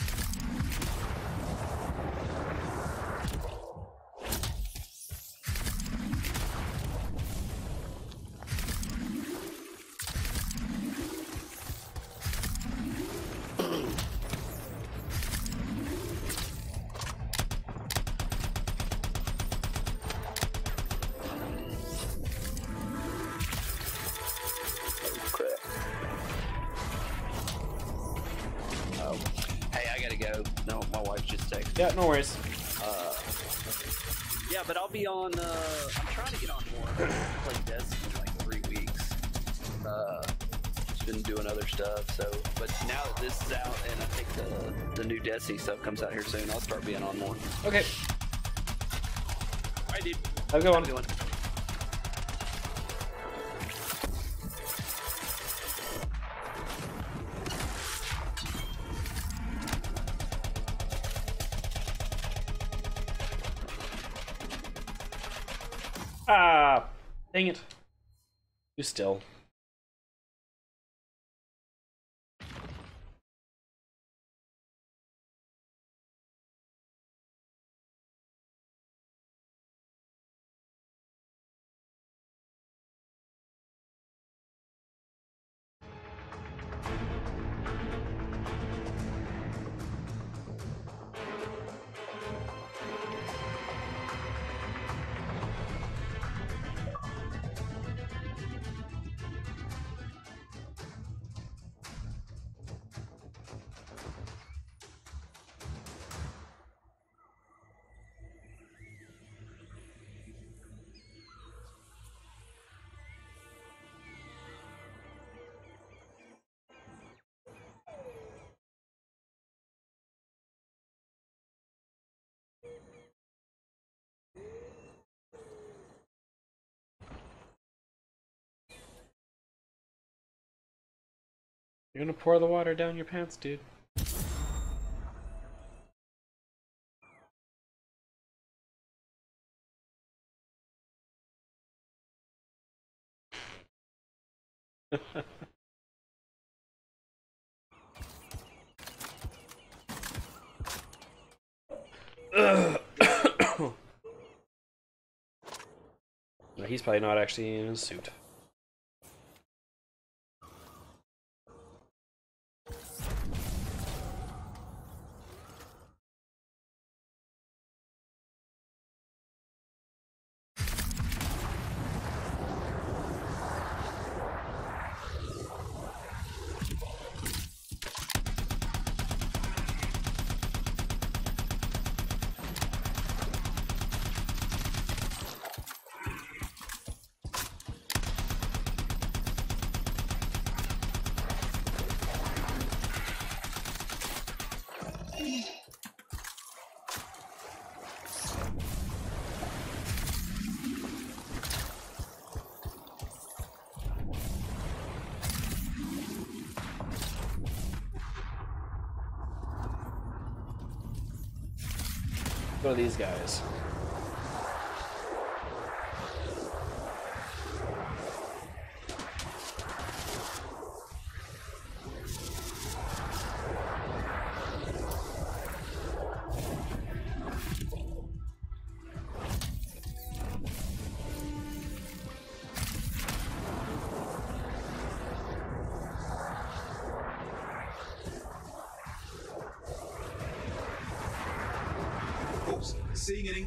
Comes out here soon, I'll start being on more. Okay. Alright, dude. Have a good one. You're gonna pour the water down your pants, dude. He's probably not actually in his suit. These guys.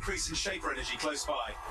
Increase in Shaper energy close by.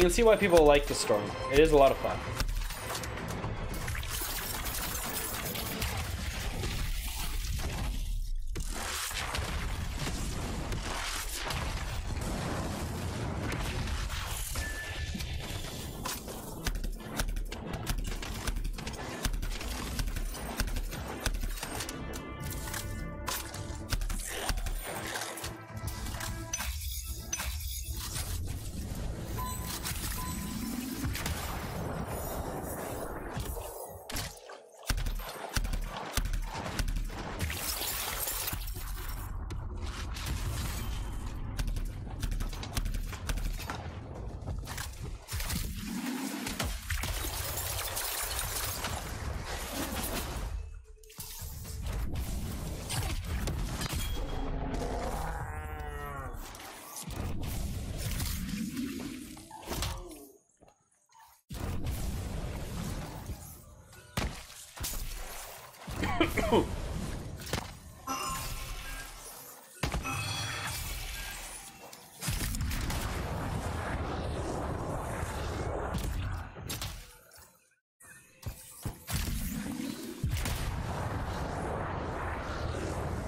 I can see why people like the storm. It is a lot of fun.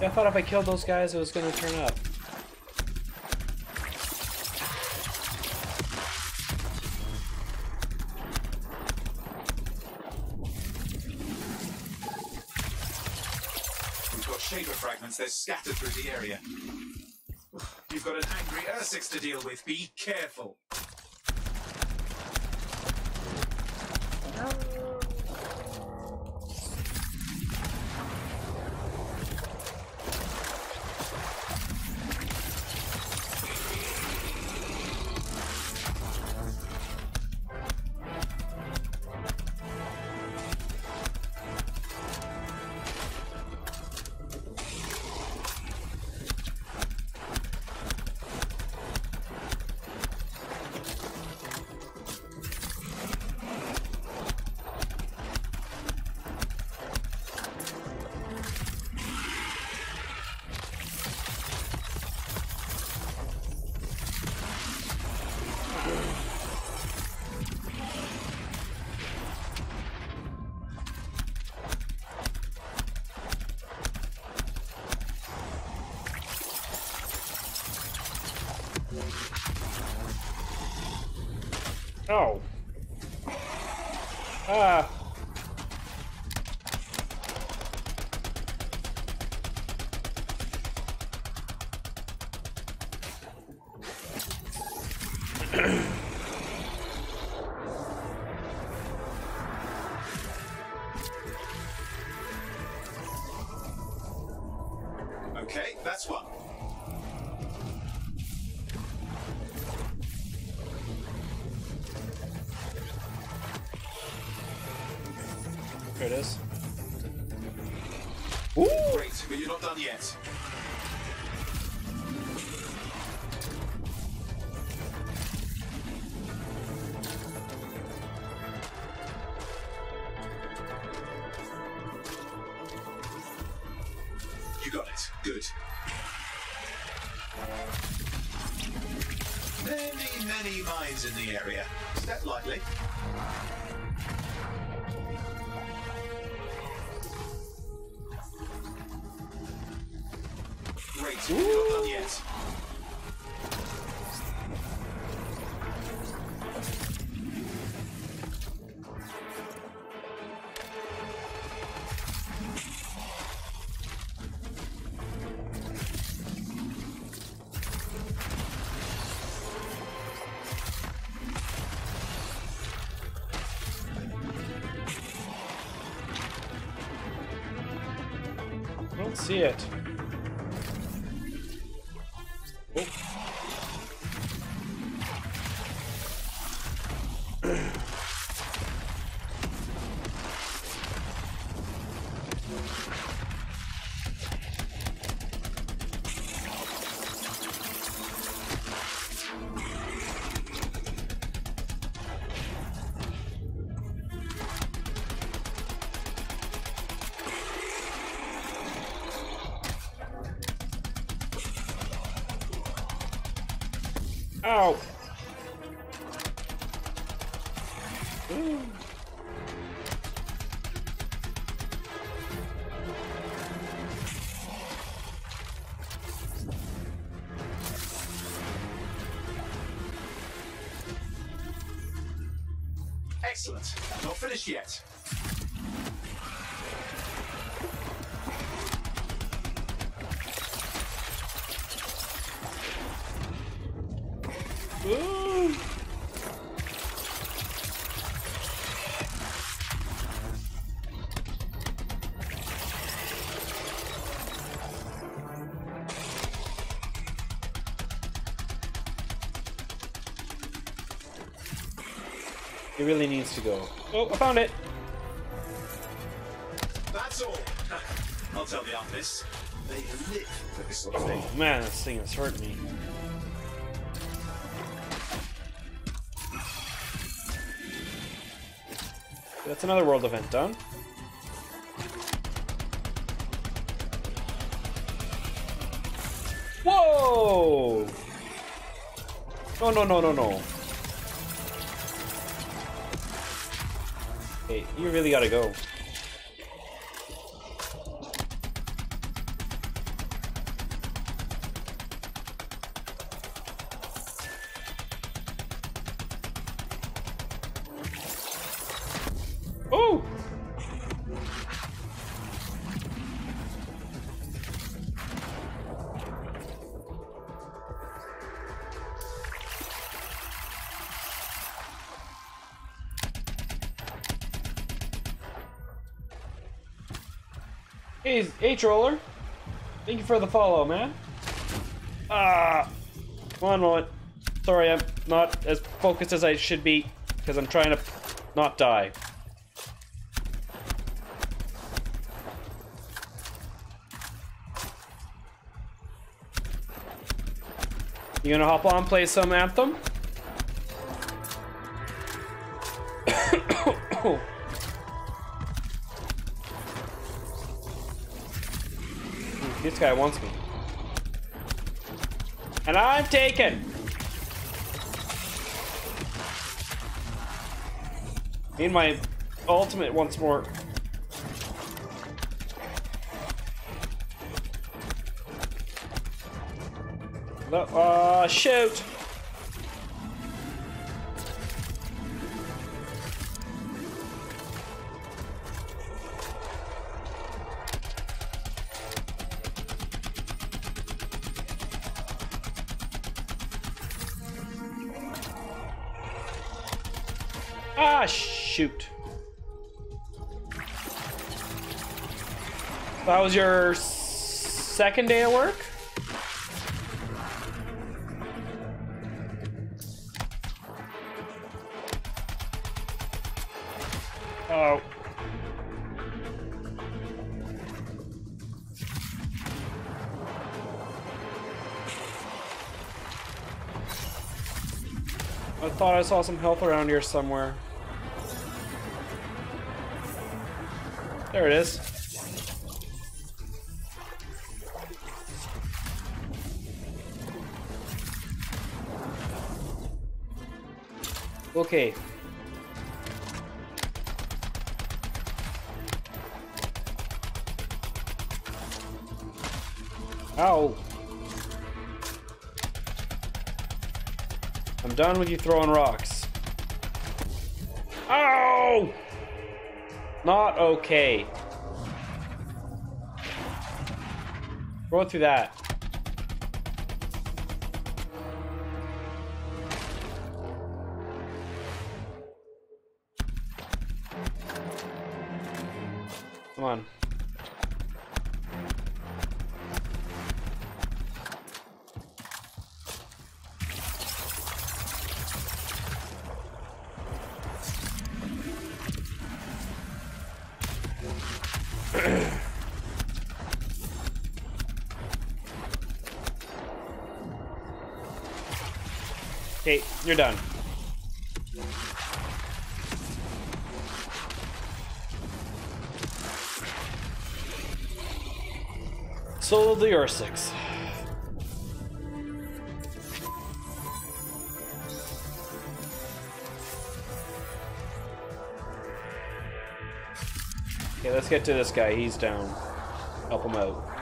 I thought if I killed those guys, it was going to turn up. We've got Shaper fragments, they're scattered through the area. You've got an angry Ursix to deal with, be careful! Oh. Many in the area. See it. Excellent. Not finished yet. It really needs to go. Oh, I found it! That's all. I'll tell the Arcanists. They live for this sort of thing. Oh man, this thing has hurt me. That's another world event done. Whoa! No, no, no, no, no. Really gotta go. Hey, H roller. Thank you for the follow, man. Ah, one moment. Sorry, I'm not as focused as I should be because I'm trying to not die. You gonna hop on, play some Anthem? Guy wants me. And I'm taken! Need my ultimate once more. Uh, shoot! Ah, shoot. That was your second day of work? I saw some health around here somewhere. There it is. Okay. I'm done with you throwing rocks. Ow! Not okay. Go through that. You're done. Of the Ursix. Okay, let's get to this guy. He's down. Help him out.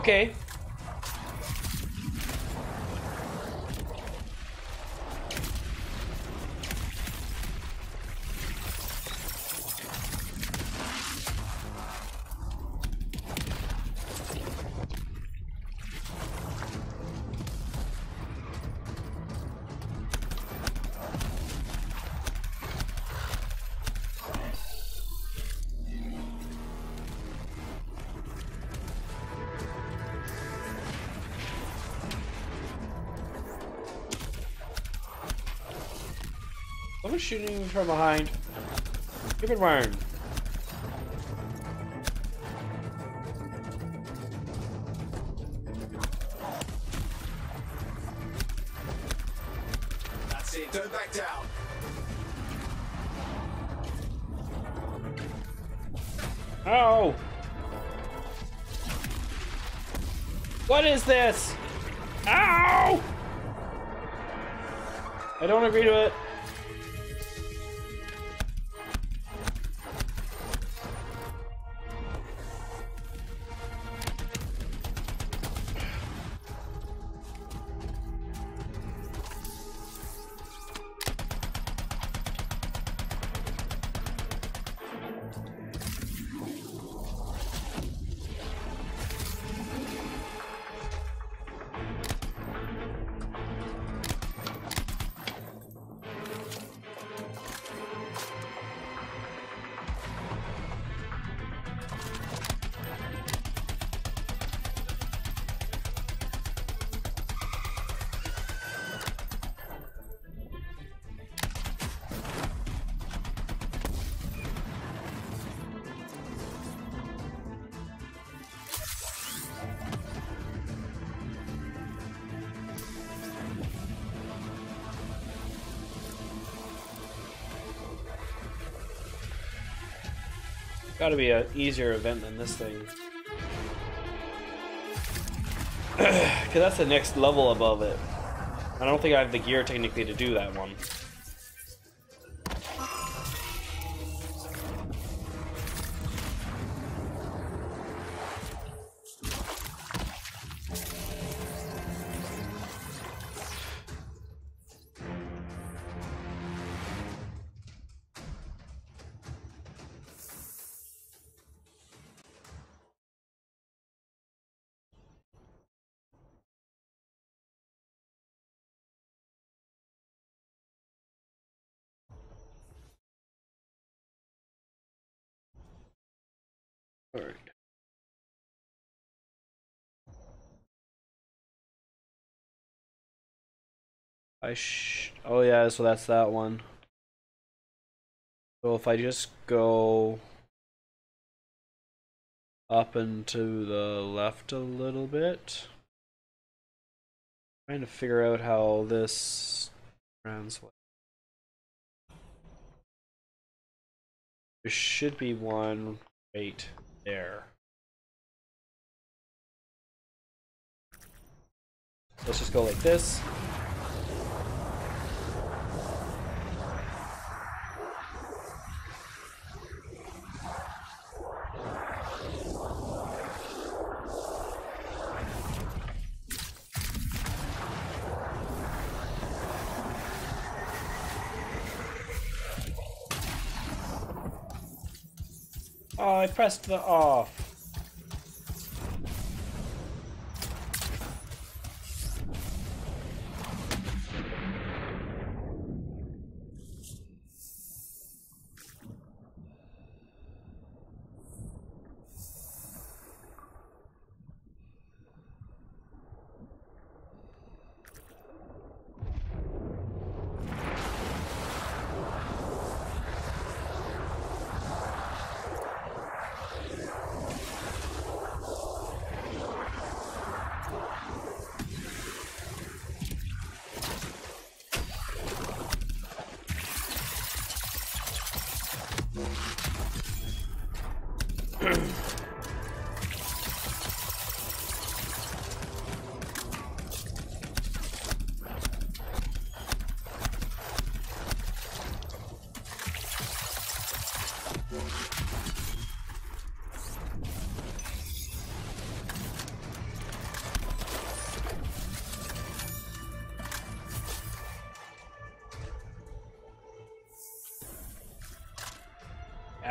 Okay. Shooting from behind. Keep it wearing. Gotta be an easier event than this thing. Because that's the next level above it. I don't think I have the gear technically to do that one. I sh- oh yeah, so that's that one. So if I just go up and to the left a little bit, trying to figure out how this translates. There should be one right there. Let's just go like this. Oh, I pressed the off.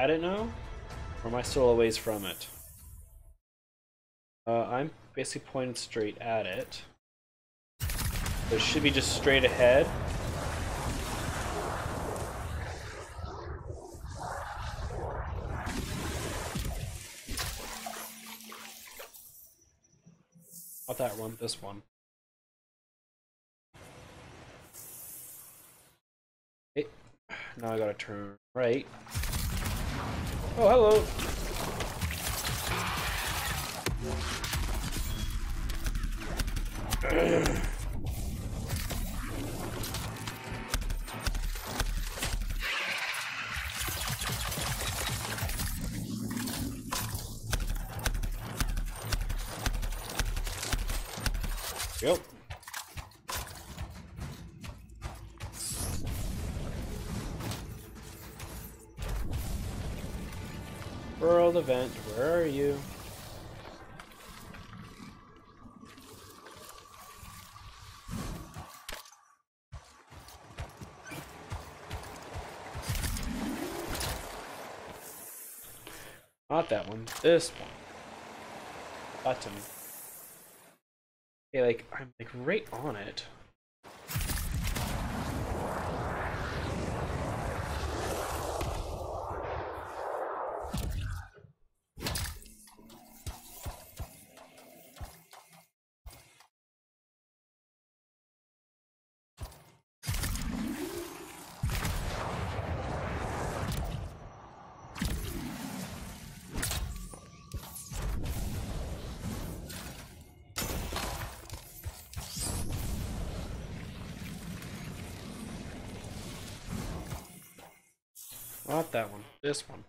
At it now? Or am I still a ways from it? Uh, I'm basically pointed straight at it. So it should be just straight ahead. Not that one, this one. Hey, now I gotta turn right. Oh, hello. Yep. This one. Button. Okay, like, I'm like right on it. This one.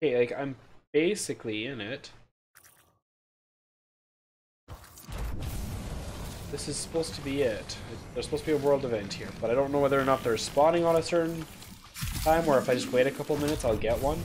Okay, like I'm basically in it. This is supposed to be it. There's supposed to be a world event here, but I don't know whether or not they're spawning on a certain time, or if I just wait a couple minutes, I'll get one.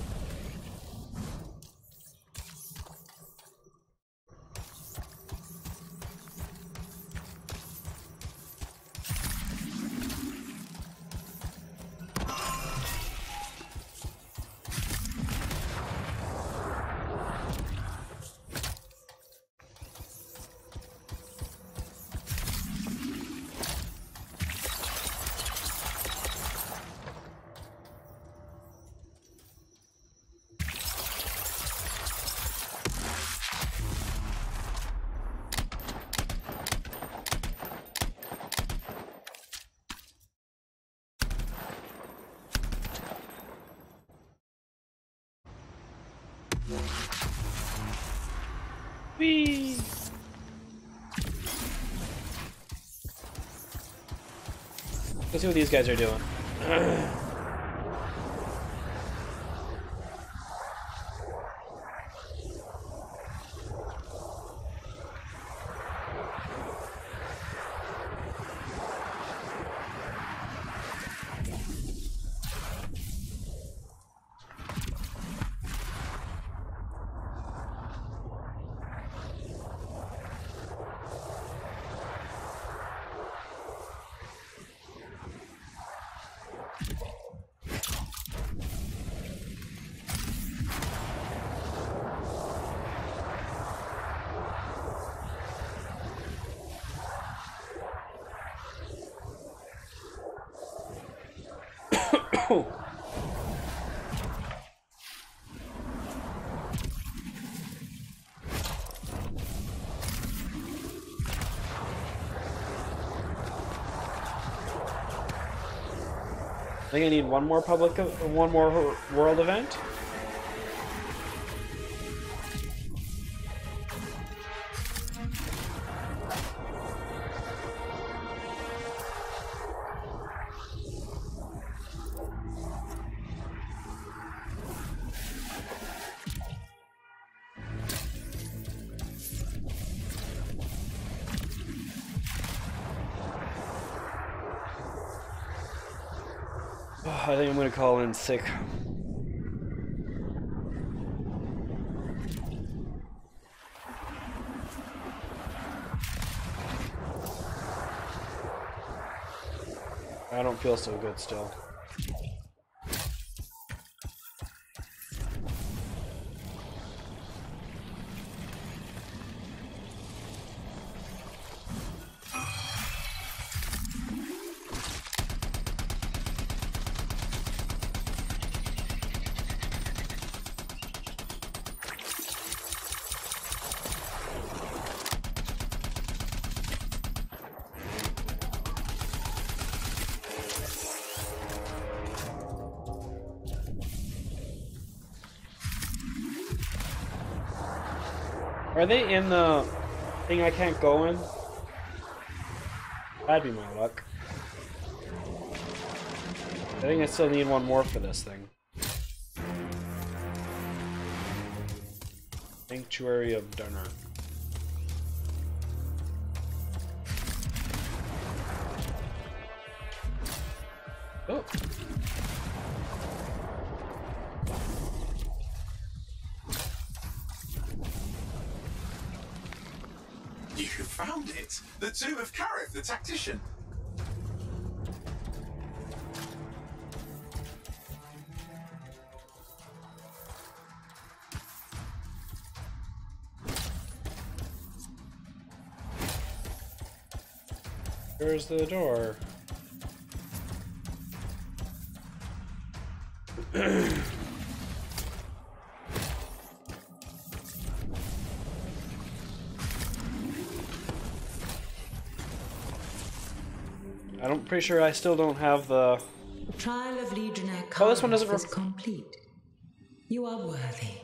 These guys are doing. I think I need one more public, one more world event. In sick. I don't feel so good still. Are they in the thing I can't go in? That'd be my luck. I think I still need one more for this thing. Sanctuary of Dunner. Tactician. Where's the door? Pretty sure I still don't have the. Trial of Legionnaire Oh, this one doesn't is complete. You are worthy.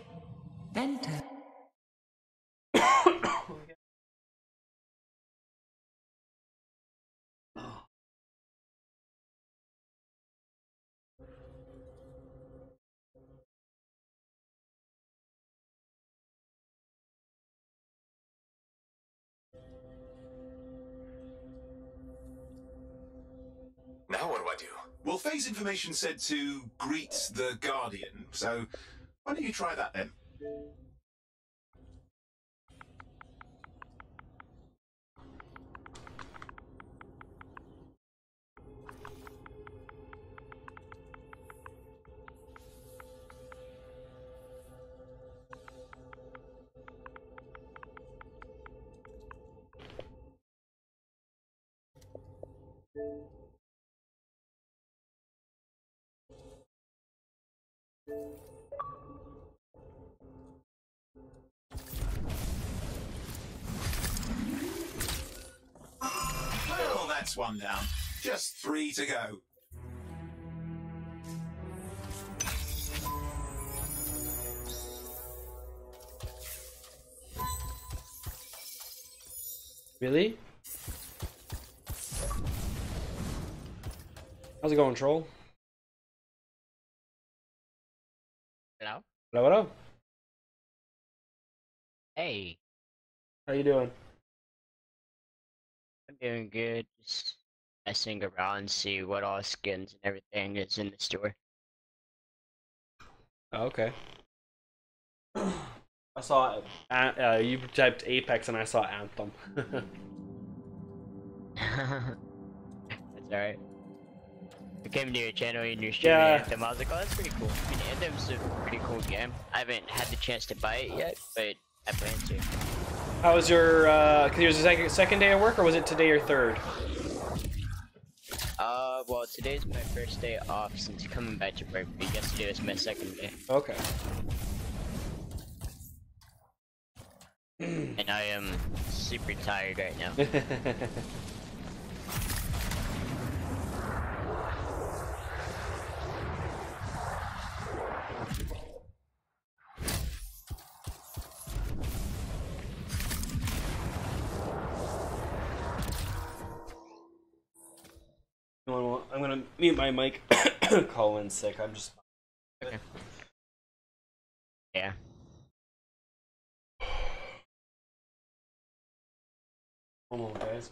Information said to greet the Guardian, so why don't you try that then? That's one down. Just three to go. Really? How's it going, troll? Hello? Hello, hello. Hey, How you doing? I'm doing good. Just messing around, see what all skins and everything is in the store. Okay. I saw uh, uh, you typed Apex and I saw Anthem. That's alright. I came to your channel and you're streaming Yeah. Anthem. I was like, oh, that's pretty cool. I mean, Anthem's a pretty cool game. I haven't had the chance to buy it yet, but I plan to. How was your? uh 'cause it was the second second day of work, or was it today or third? Uh, well, today's my first day off since coming back to work, but yesterday was my second day. Okay. and I am super tired right now. I'm my mic. Call in sick. I'm just. Okay. Yeah. Hold on, guys.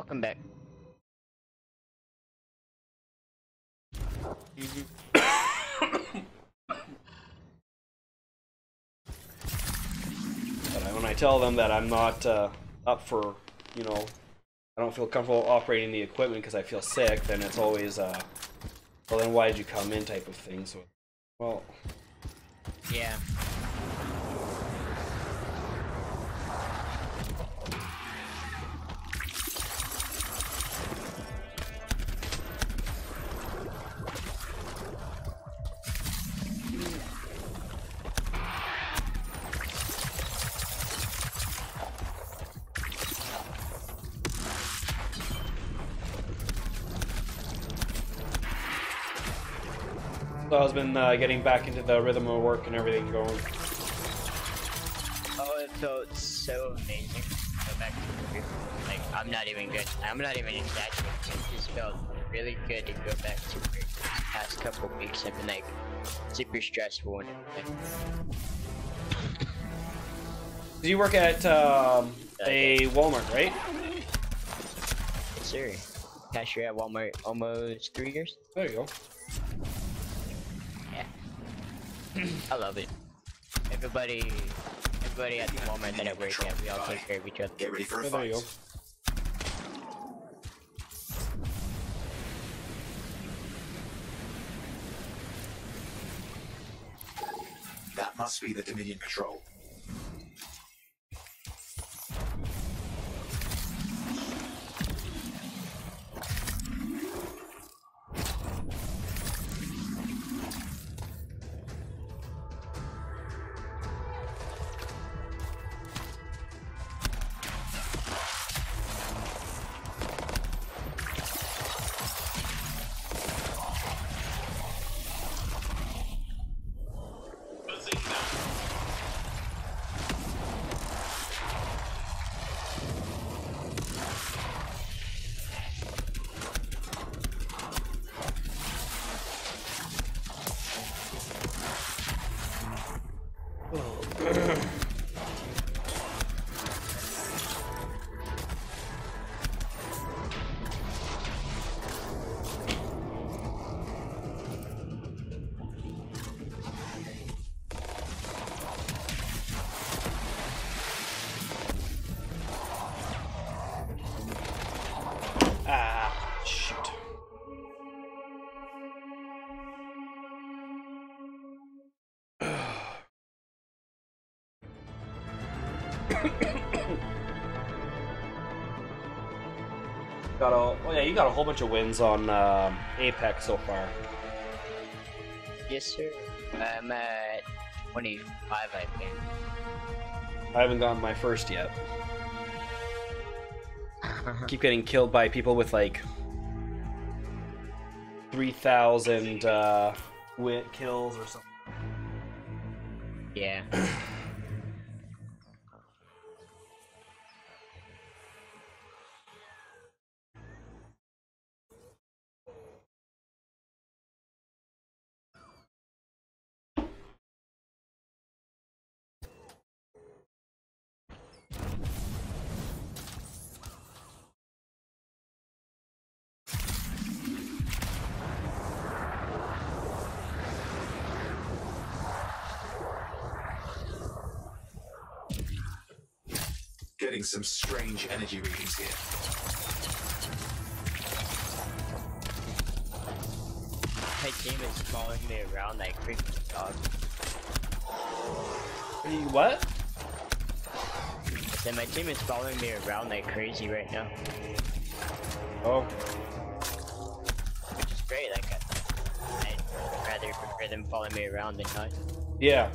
Welcome back. But when I tell them that I'm not uh, up for, you know, I don't feel comfortable operating the equipment because I feel sick, then it's always, uh, well, then why did you come in type of thing. So, well, Yeah. So uh, getting back into the rhythm of work and everything going. Oh, it felt so amazing. Go back to work. Like, I'm not even good. I'm not even exaggerating. It just felt really good to go back to work. These past couple weeks I've been like super stressful and everything. Do you work at um, a Walmart, right? Yes, sir. Cashier at Walmart almost three years. There you go. I love it. Everybody, everybody at the Walmart that I work at, we all take care of each other. Get ready for a Yeah, you fight. That must be the Dominion patrol. You got a whole bunch of wins on um Apex so far. Yes, sir. I'm at 25, I think. I haven't gotten my first yet. Keep getting killed by people with like three thousand uh, wit kills or something. Yeah. some strange energy readings here. My team is following me around like freaking dog. What? I said my team is following me around like crazy right now. Oh. Which is great, like I'd rather prefer them following me around than not. Yeah.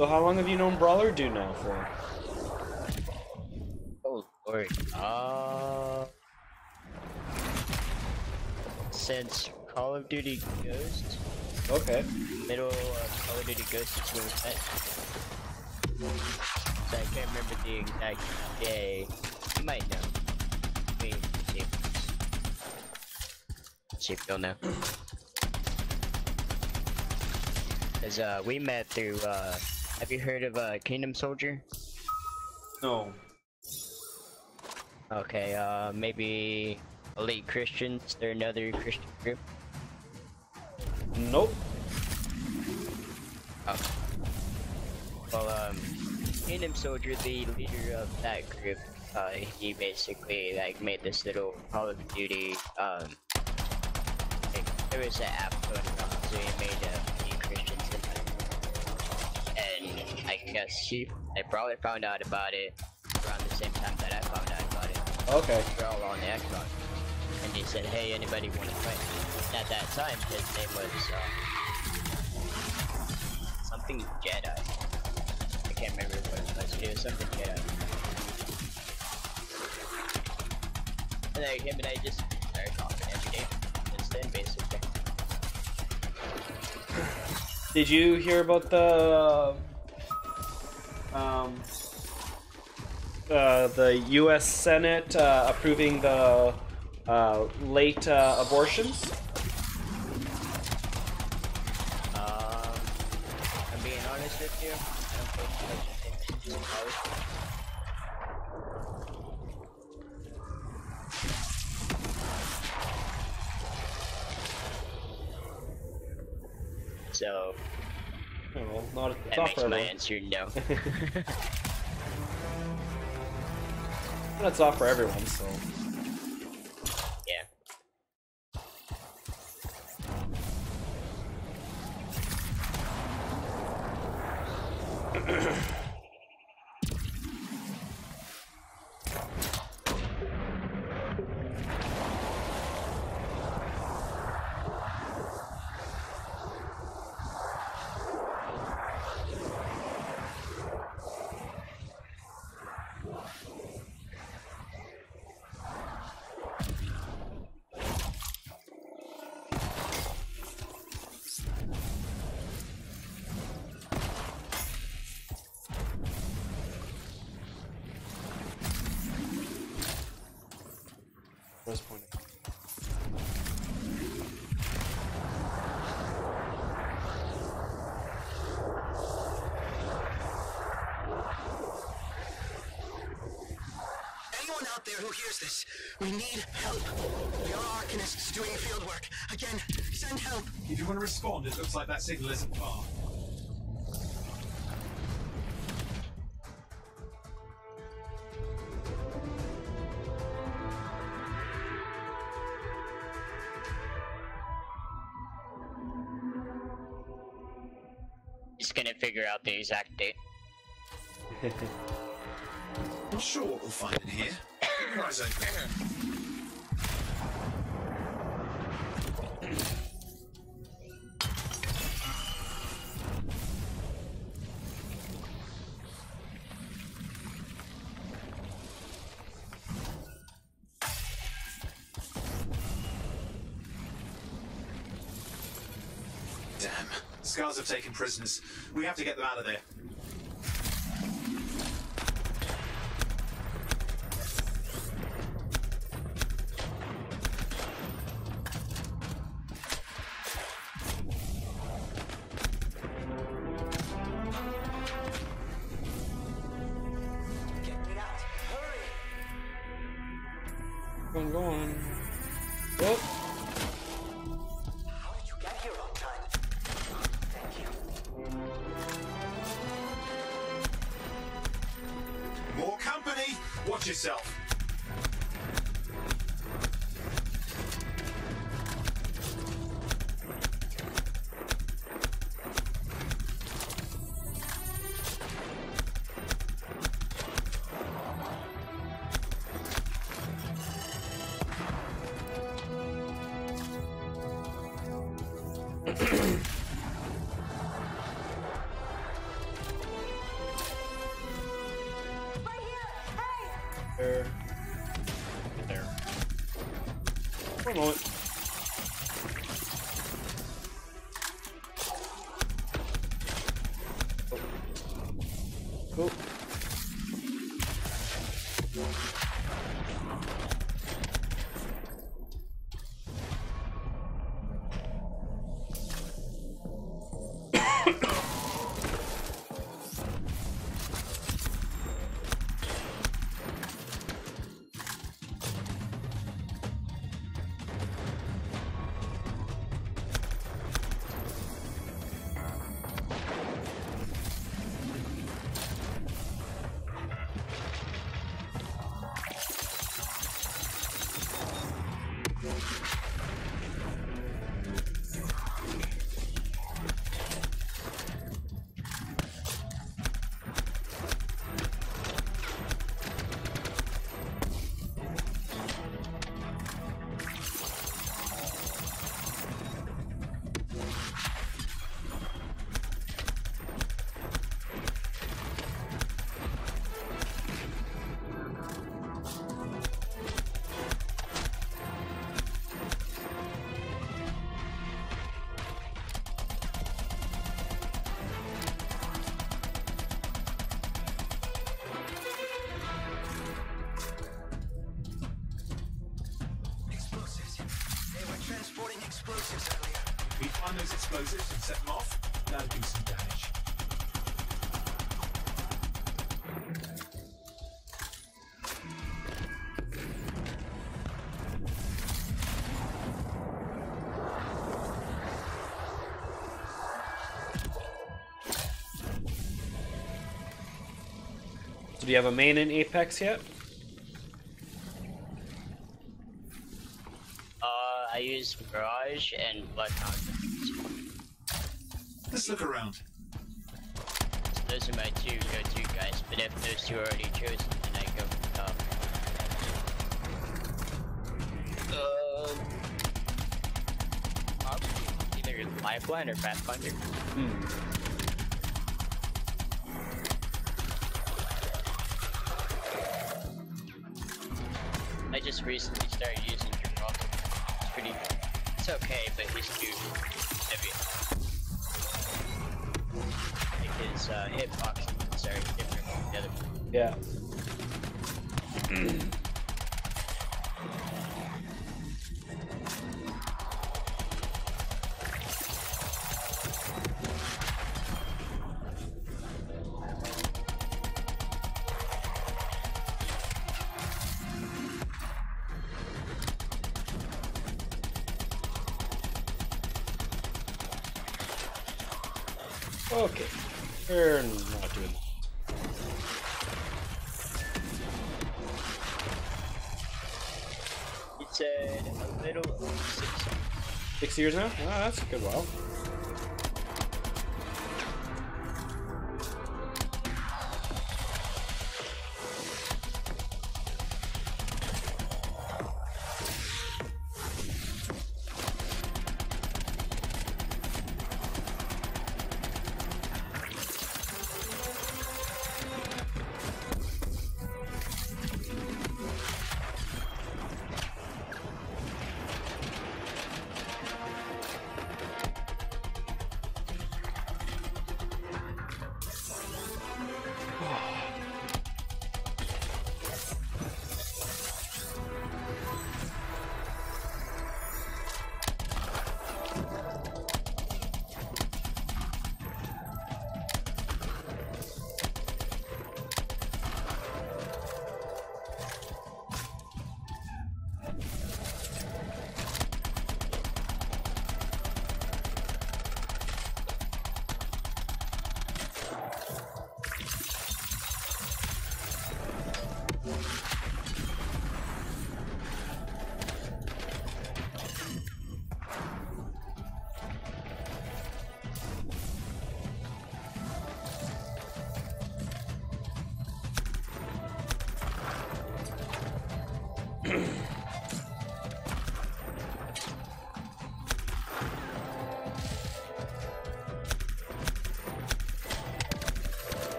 So how long have you known Brawler Do now for? Oh lord. Uh since Call of Duty Ghost. Okay. Middle of Call of Duty Ghost is when we met. So I can't remember the exact day. You might know. Wait, see see if you'll know. Cause uh, we met through uh, have you heard of uh, Kingdom Soldier? No. Okay, uh, maybe Elite Christians. They're another Christian group. Nope. Oh. Well, um, Kingdom Soldier, the leader of that group, uh, he basically like made this little Call of Duty. Um, like, there was an app going on, so he made a And I guess he, I probably found out about it around the same time that I found out about it. Okay. We're all on the Xbox. And he said, hey, anybody want to fight? And at that time, his name was, uh, something Jedi. I can't remember what it was, but it was something Jedi. And then him and I just started talking every day since then, basically. Did you hear about the um, uh, the U.S. Senate uh, approving the uh, late uh, abortions? Um, I'm being honest with you. I don't pay too much attention to politics. So, well, not, it's that makes for my answer no. That's not for everyone, so. We need help. Are Arcanists doing field work. Again, send help. If you want to respond, it looks like that signal isn't far. Taken prisoners. We have to get them out of there. Explosives and set them off, that'll do some damage. So do you have a main in Apex yet? Uh, I use Mirage and Bloodhound. Let's look around. Those are my two go-to guys, but if those two are already chosen, then I go for top. Um, probably either Lifeline or Pathfinder. I just recently started using Gibraltar. It's pretty. It's okay, but he's too heavy. Like his uh, hitbox is very different from the other. Yeah. years now? Ah, that's a good while.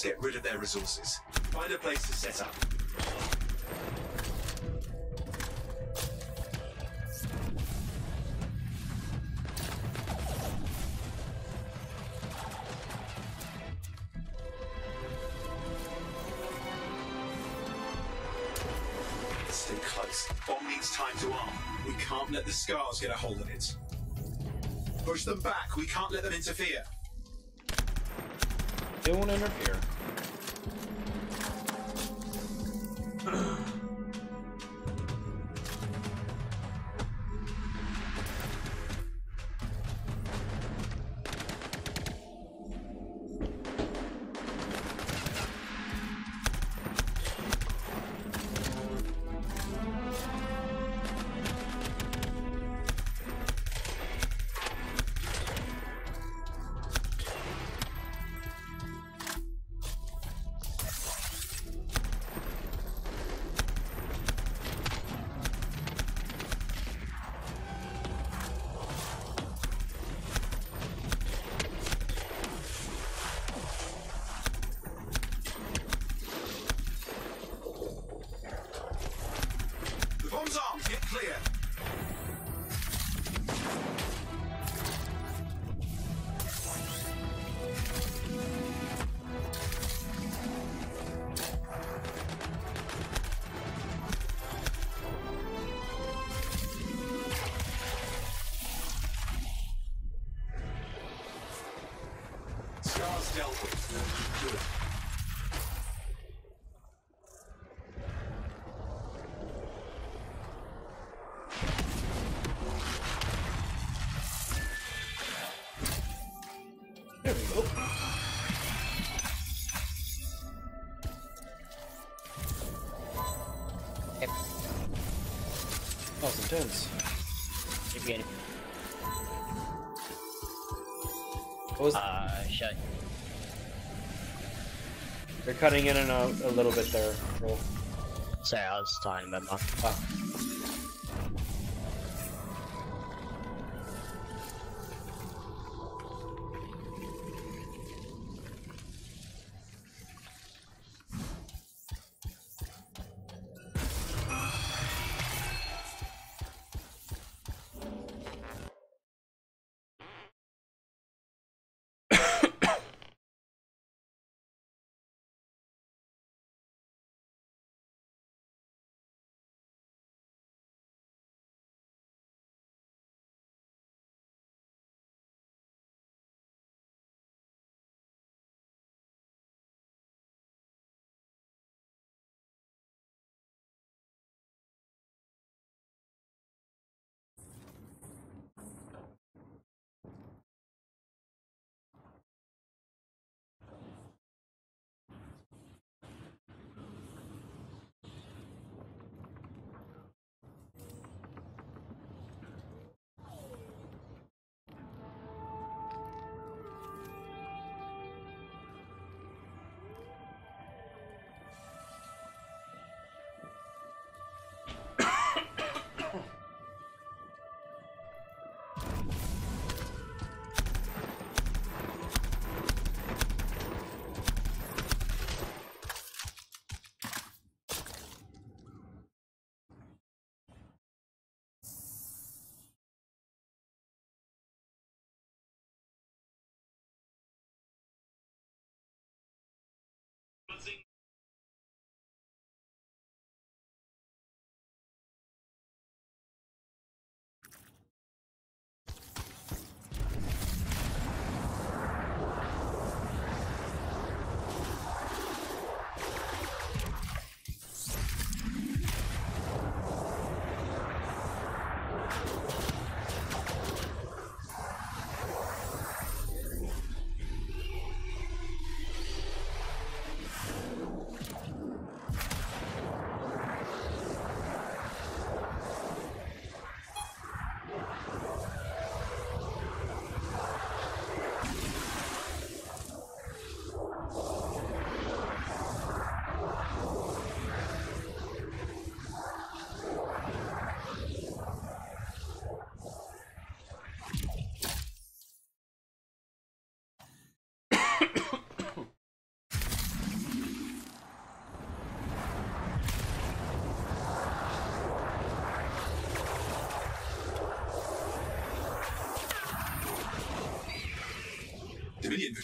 Get rid of their resources. Find a place to set up. Stay close. Bomb needs time to arm. We can't let the scars get a hold of it. Push them back. We can't let them interfere. They're cutting in and out a little bit there. Sorry, I was talking about my. Ah.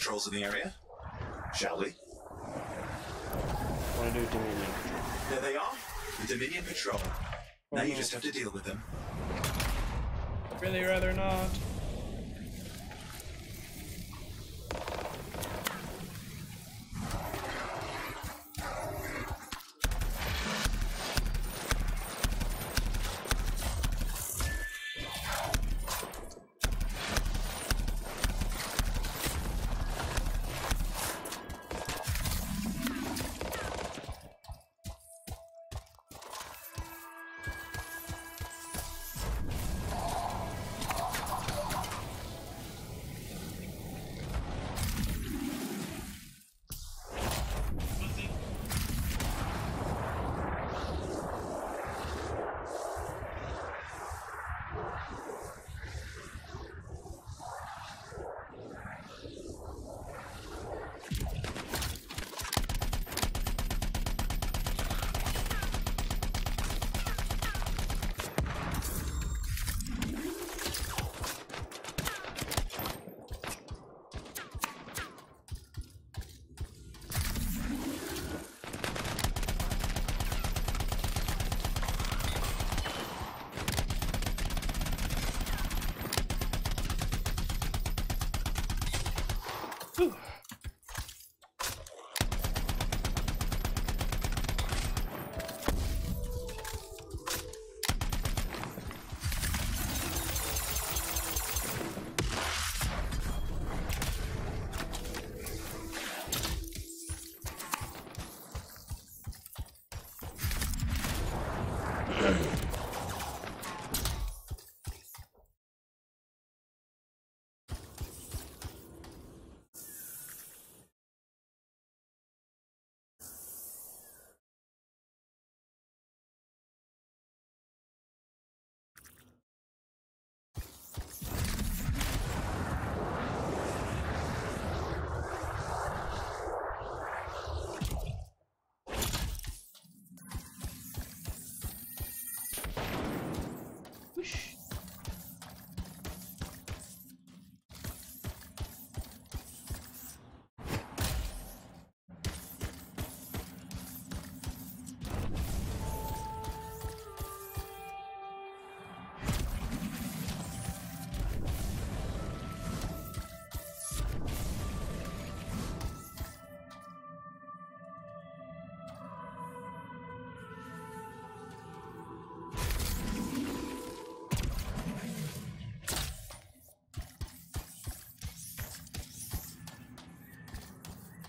Patrols in the area. Shall we? want to do Dominion. There they are, the Dominion Patrol. Now you mm-hmm. just have to deal with them. I'd really rather not.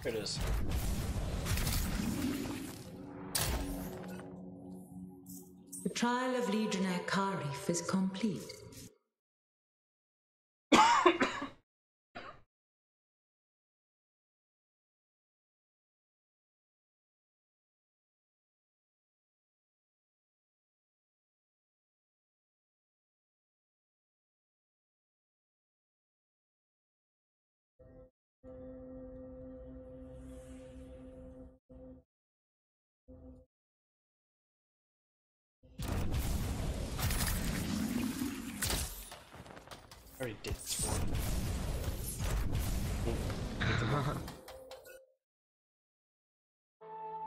It is. The trial of Legionnaire Karif is complete. I already did this one.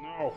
no.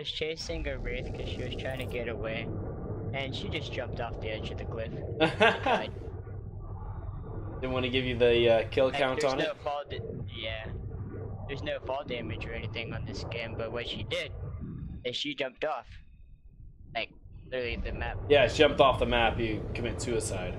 Was chasing a wraith because she was trying to get away, and she just jumped off the edge of the cliff. Didn't want to give you the uh, kill Like, count on no it. Fall yeah. There's no fall damage or anything on this game, but what she did is she jumped off. Like, literally the map. Yeah, she jumped off the map. You commit suicide.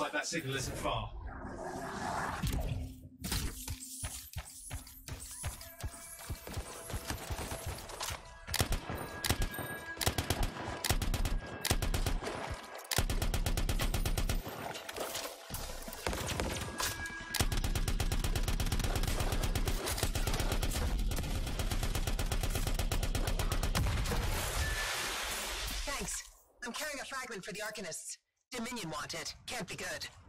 Looks like that signal isn't far. Thanks. I'm carrying a fragment for the Arcanists. Dominion want it. Can't be good.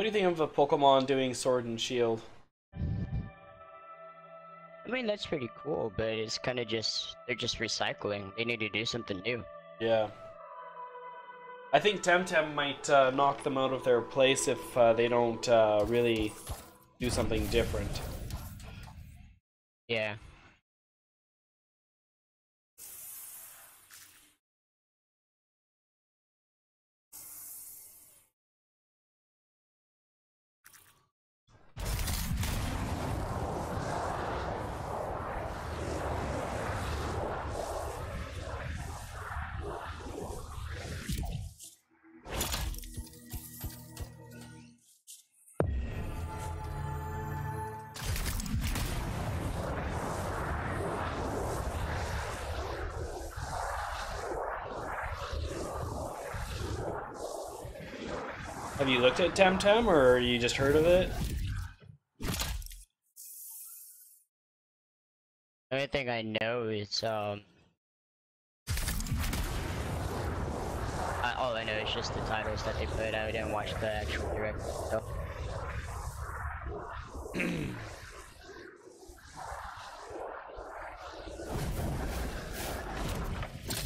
What do you think of a Pokemon doing Sword and Shield? I mean, that's pretty cool, but it's kind of just they're just recycling. They need to do something new. Yeah. I think Temtem might uh, knock them out of their place if uh, they don't uh, really do something different. Have you Temtem, or you just heard of it? The only thing I know is um. I, all I know is just the titles that they put. Out. I didn't watch the actual direct stuff.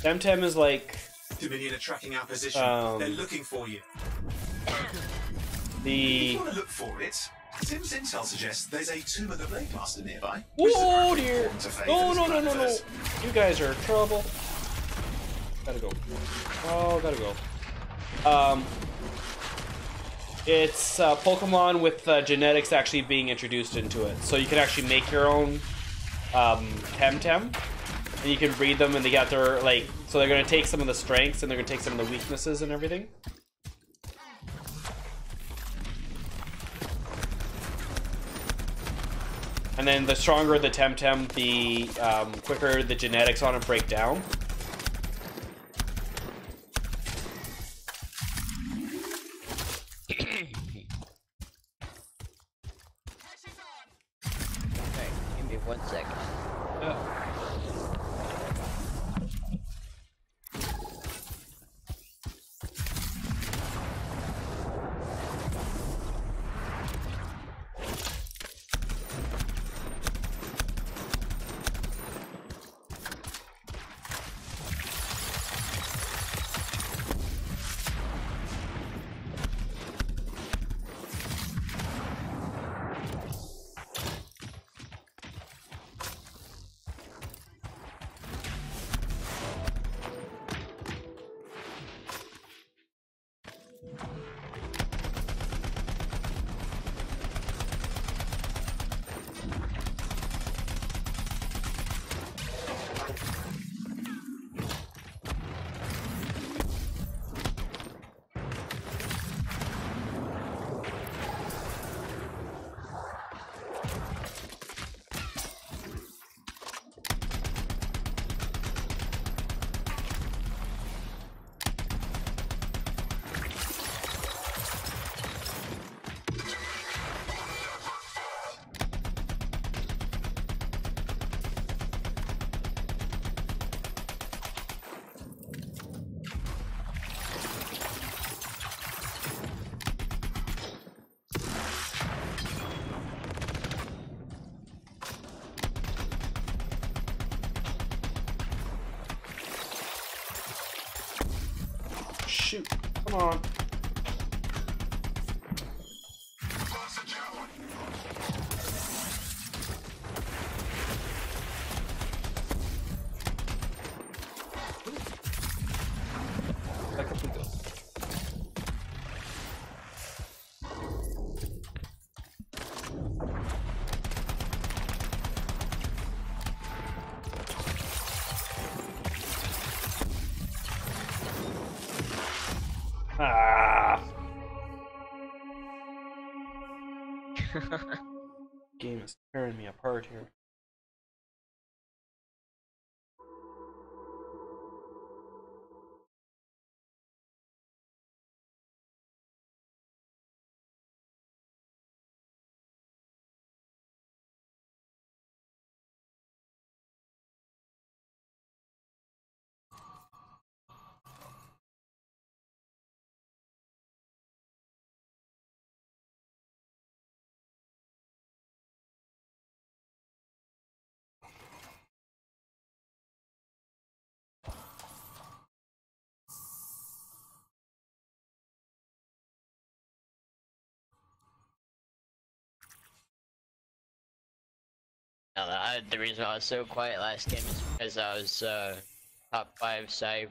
Temtem is like Dominion are tracking our position. Um, They're looking for you. If you want to look for it, Sim's intel suggests there's a Tomb of the Blade Master nearby. Oh dear! No, no, no, no, no! You guys are in trouble. Gotta go. Oh, gotta go. Um, it's uh, Pokemon with uh, genetics actually being introduced into it, so you can actually make your own um, Temtem, and you can breed them, and they got their like. So they're gonna take some of the strengths, and they're gonna take some of the weaknesses and everything. And then the stronger the Temtem, the um, quicker the genetics on it break down. Ah. Game is tearing me apart here. No, I, the reason I was so quiet last game is because I was uh, top five, so I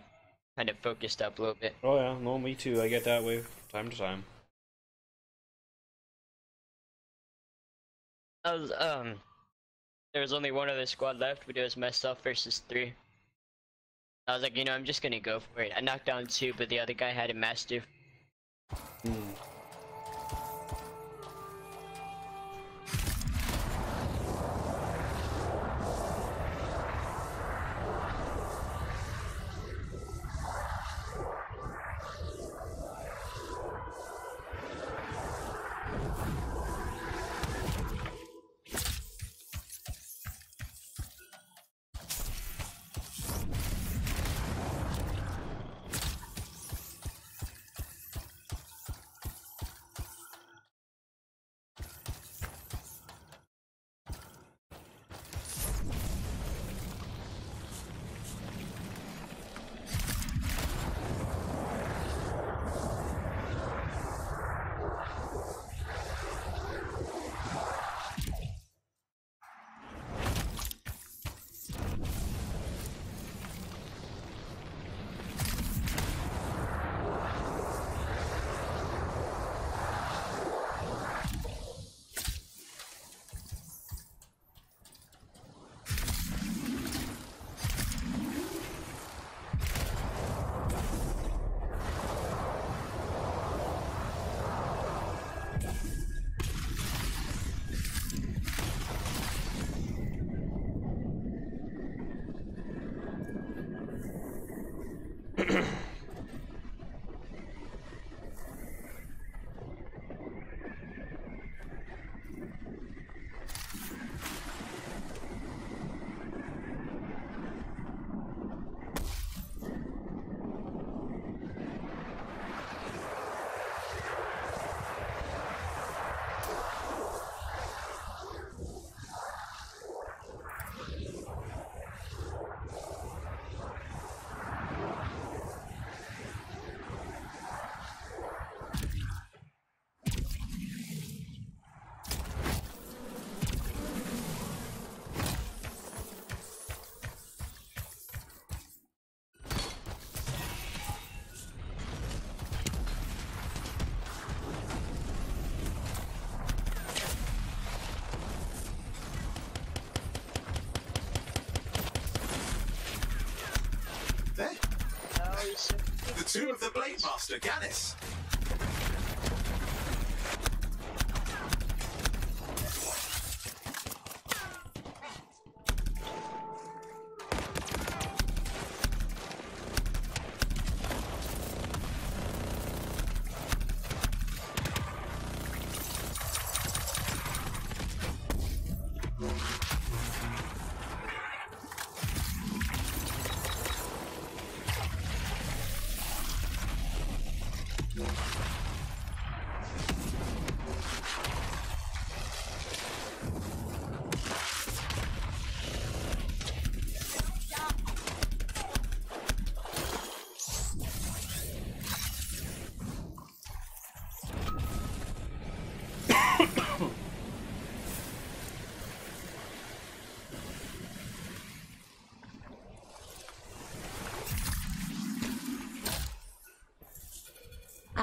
kind of focused up a little bit. Oh yeah, no, me too. I get that way time to time. I was um, there was only one other squad left, but it was myself versus three. I was like, you know, I'm just gonna go for it. I knocked down two, but the other guy had a mastiff. Hmm. Blade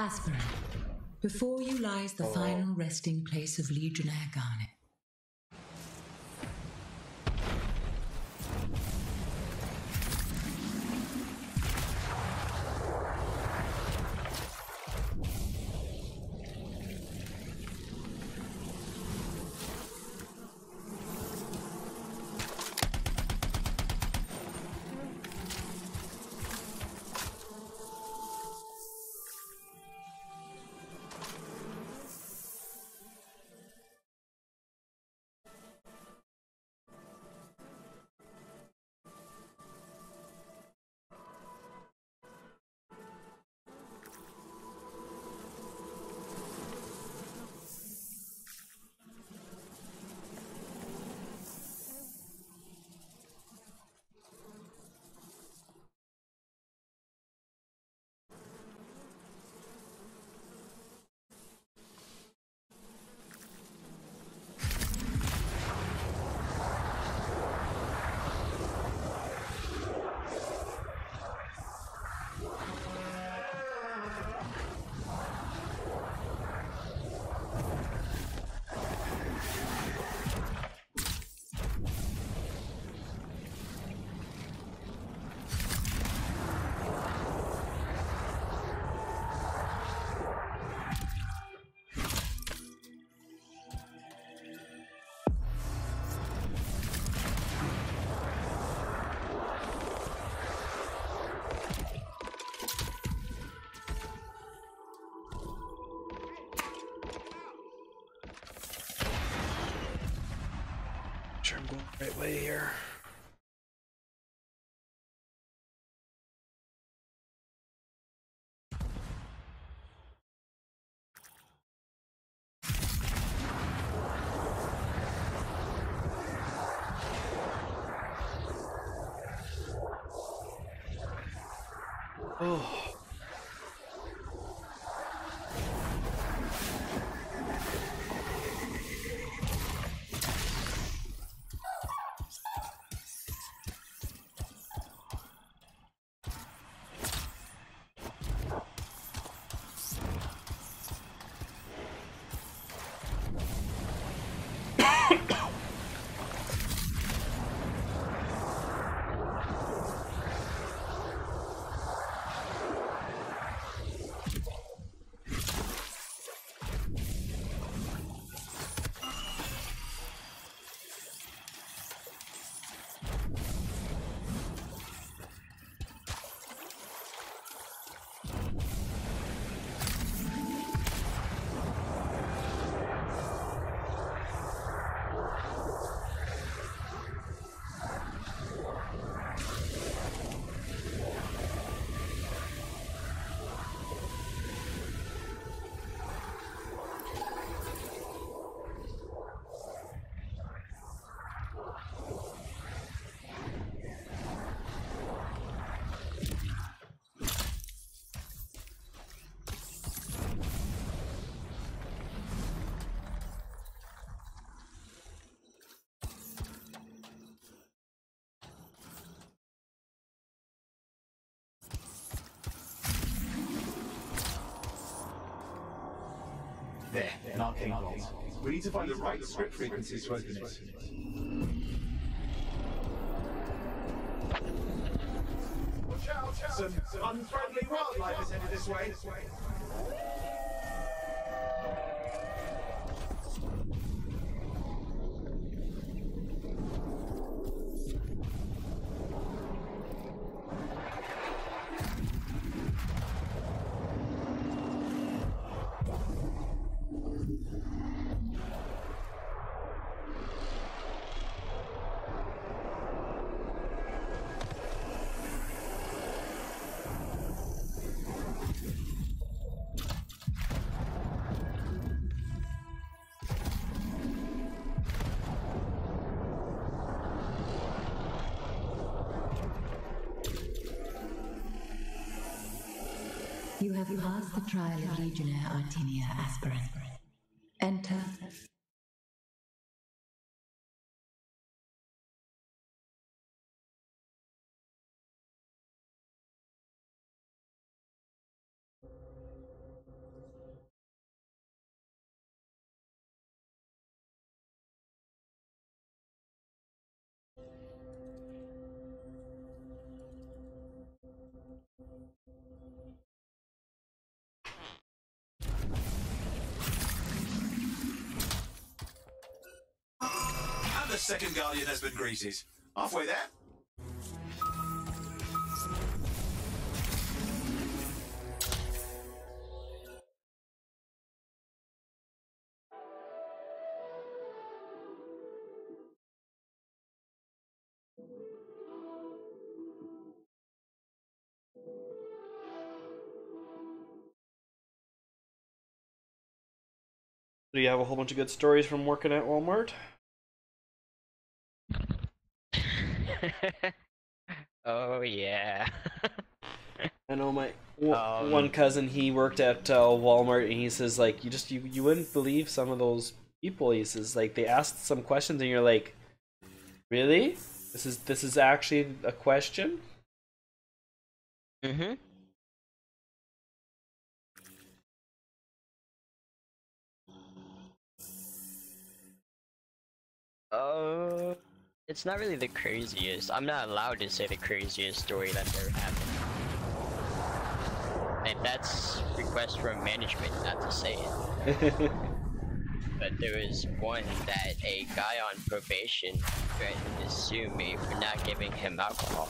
Aspirant. Before you lies the final resting place of Legionnaire Garnet. I'm going the right way here. There, an arcane vault. We need to find the right script frequencies to open it. Some unfriendly wildlife is headed this way. Trial of Legionnaire Artinia, aspirant. Enter. Second Guardian has been greeted. Halfway there. Do you have a whole bunch of good stories from working at Walmart? oh yeah. I know my Um, one cousin. He worked at uh, Walmart, and he says like you just you, you wouldn't believe some of those people. He says like they asked some questions, and you're like, really? This is this is actually a question. Mm-hmm. Uh, it's not really the craziest. I'm not allowed to say the craziest story that's ever happened. And that's request from management not to say it. but there was one that a guy on probation threatened to sue me for not giving him alcohol.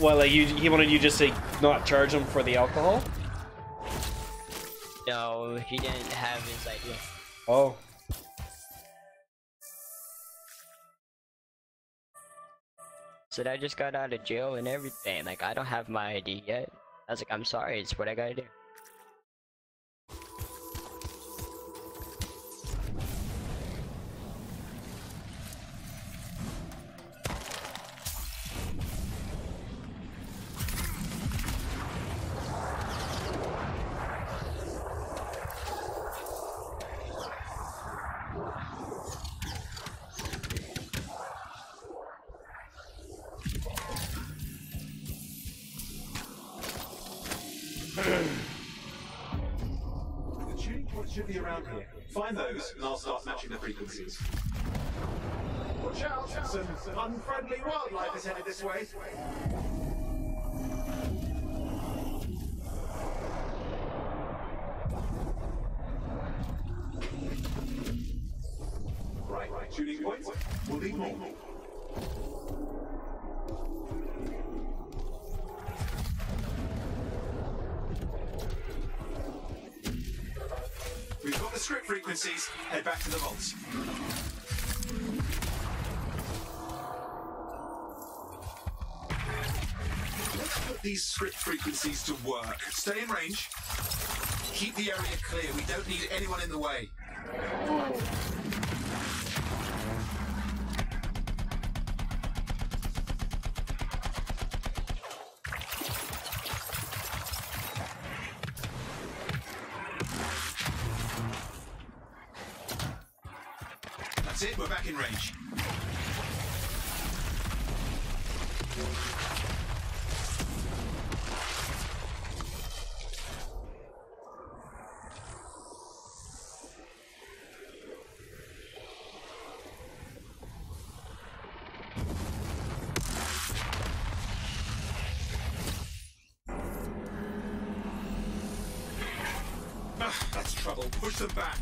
Well, like you, he wanted you just to not charge him for the alcohol. No, he didn't have his idea. Oh, Said I just got out of jail and everything. Like I don't have my ID yet. I was like, I'm sorry. It's what I gotta do. Should be around here. Find those, and I'll start matching the frequencies. Watch out! Some unfriendly wildlife is headed this way. Stay in range. Keep the area clear. We don't need anyone in the way. Push them back.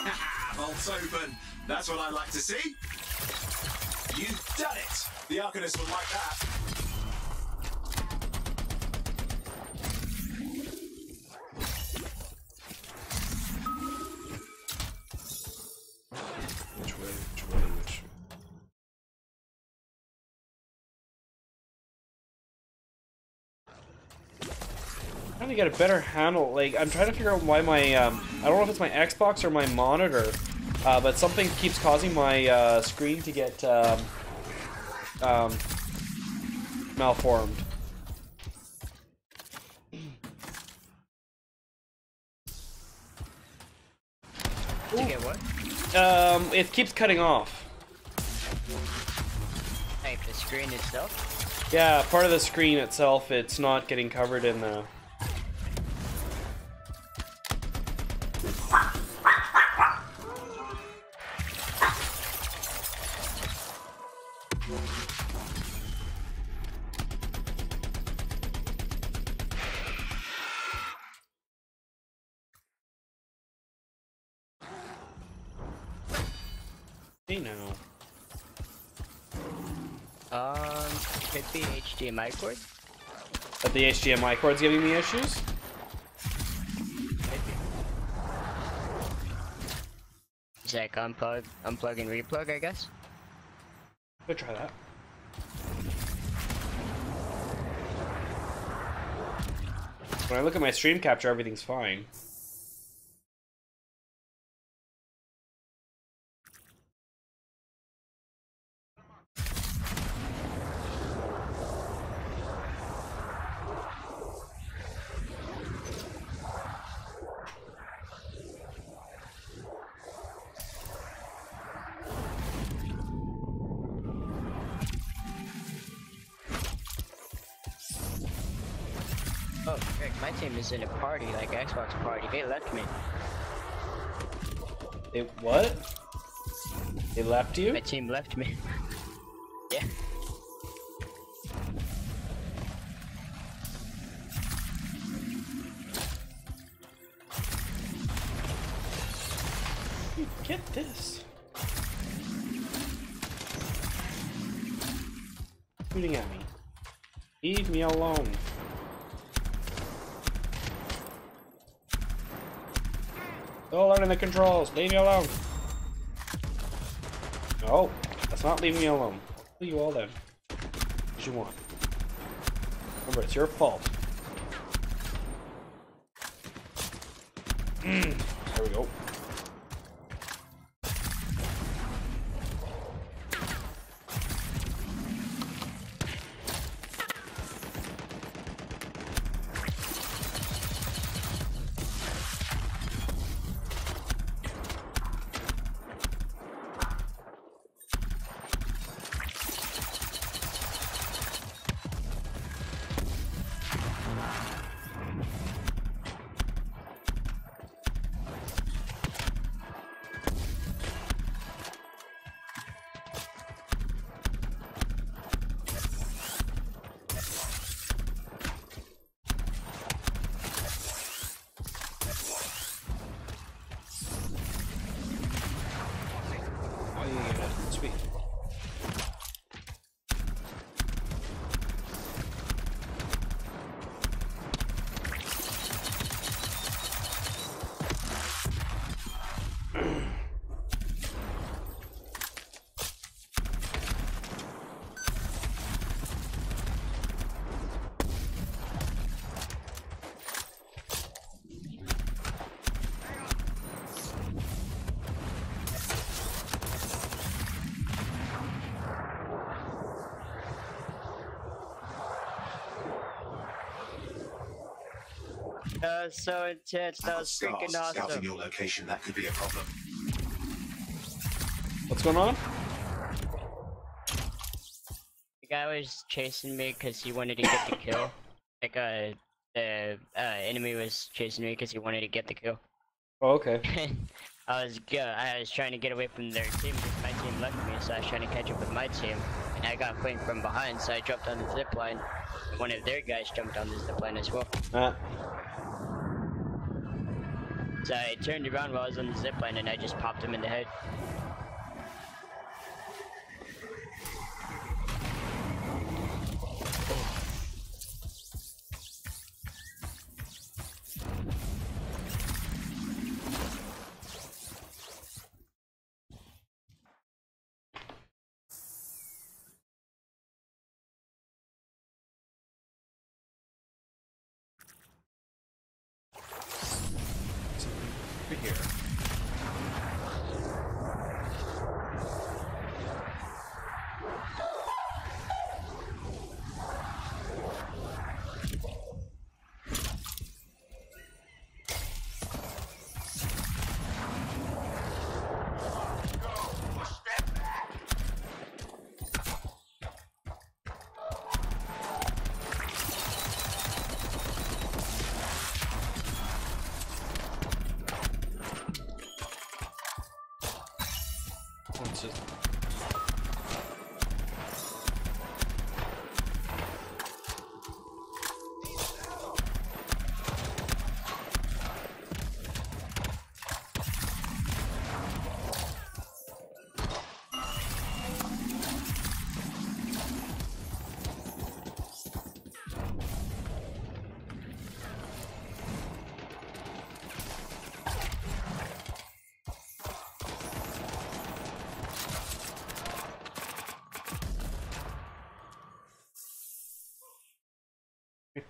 Ah, Vault's open. That's what I like to see. You've done it. The Arcanist will like that. To get a better handle. Like I'm trying to figure out why my um, I don't know if it's my Xbox or my monitor, uh, but something keeps causing my uh, screen to get um, um, malformed. To get what? Um, it keeps cutting off. Like the screen itself? Yeah, part of the screen itself, it's not getting covered in the. HDMI cord. But the HDMI cord's giving me issues? It's like unplug, unplug and replug, I guess. Could try that. When I look at my stream capture, everything's fine. They what? They left you? My team left me. controls. Leave me alone. No, that's not leaving me alone. Kill you all then. What you want? Remember, it's your fault. Hmm, there we go. That was so intense. That was Scars freaking scouting your location, that could be a problem. What's going on? The guy was chasing me because he wanted to get the kill. Like, uh, the uh, enemy was chasing me because he wanted to get the kill. Oh, okay. I was go I was trying to get away from their team because my team left me, so I was trying to catch up with my team. And I got flanked from behind, so I jumped on the zip line. One of their guys jumped on the zip line as well. Ah, So I turned around while I was on the zip line and I just popped him in the head.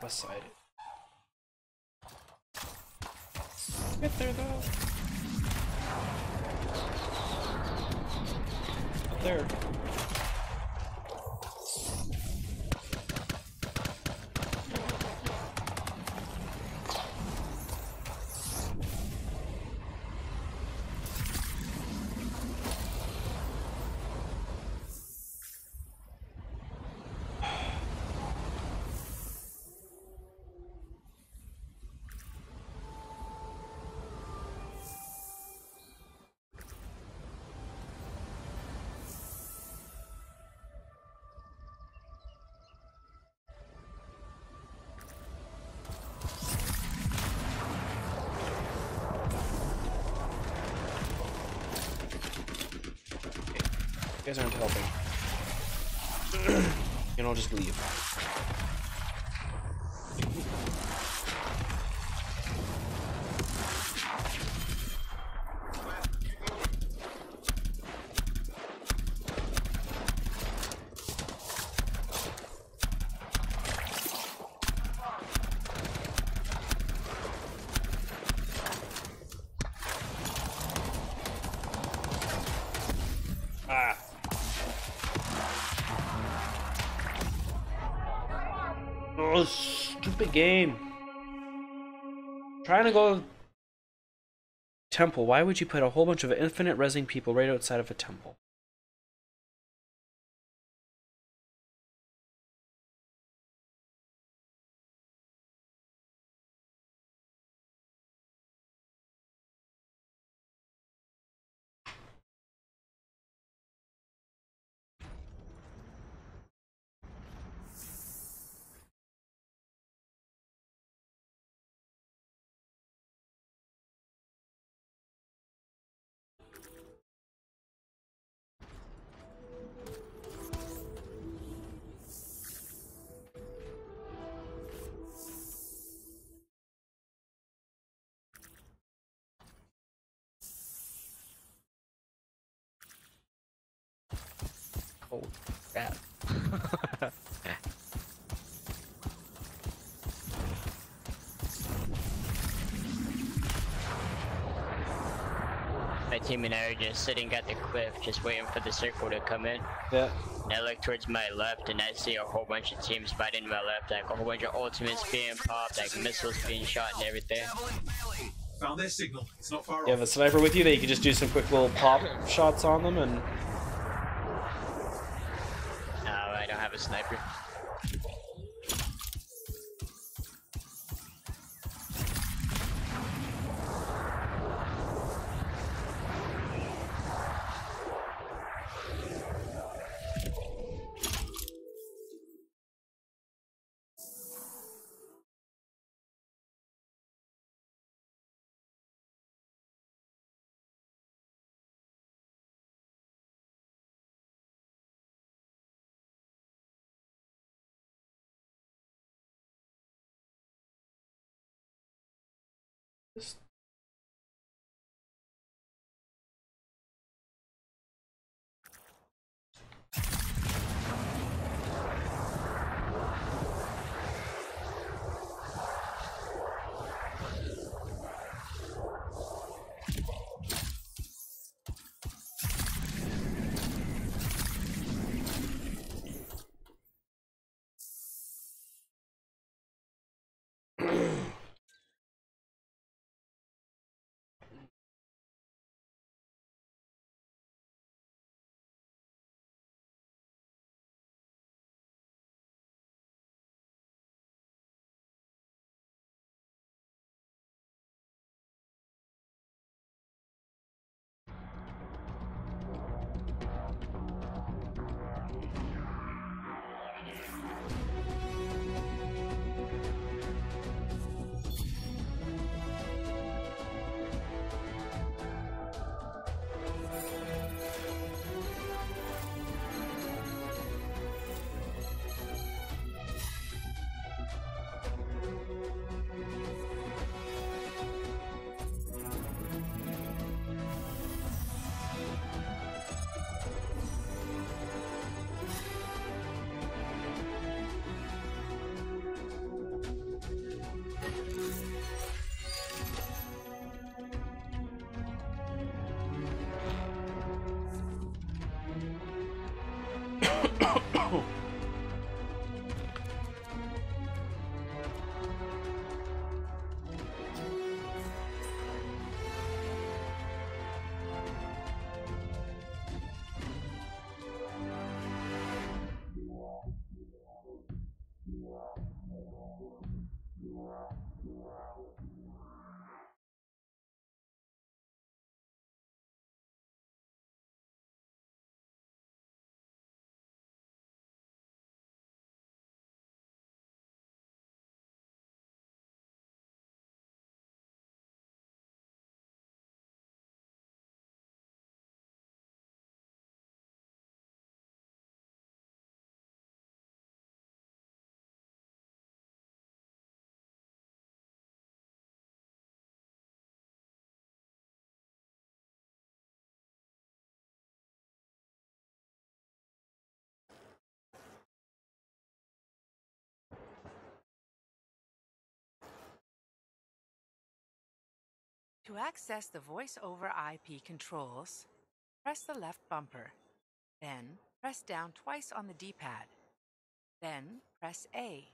Beside it. Get there though. Up there. Guys aren't helping. and I'll just leave. Game. Trying to go temple. Why would you put a whole bunch of infinite resing people right outside of a temple? Team and I are just sitting at the cliff, just waiting for the circle to come in. Yeah. And I look towards my left, and I see a whole bunch of teams fighting to my left, like a whole bunch of ultimates being popped, like missiles being shot and everything. Found their signal. It's not far You have a sniper with you that you can just do some quick little pop shots on them and No, I don't have a sniper. Oh. To access the voice over IP controls, press the left bumper, then press down twice on the D pad, then press A,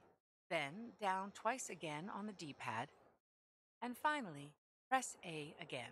then down twice again on the D pad, and finally press A again.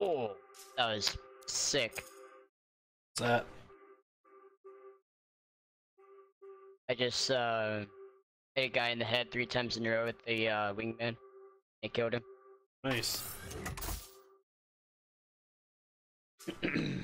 Oh, that was sick. What's that? I just uh, hit a guy in the head three times in a row with the uh, wingman. I killed him. Nice.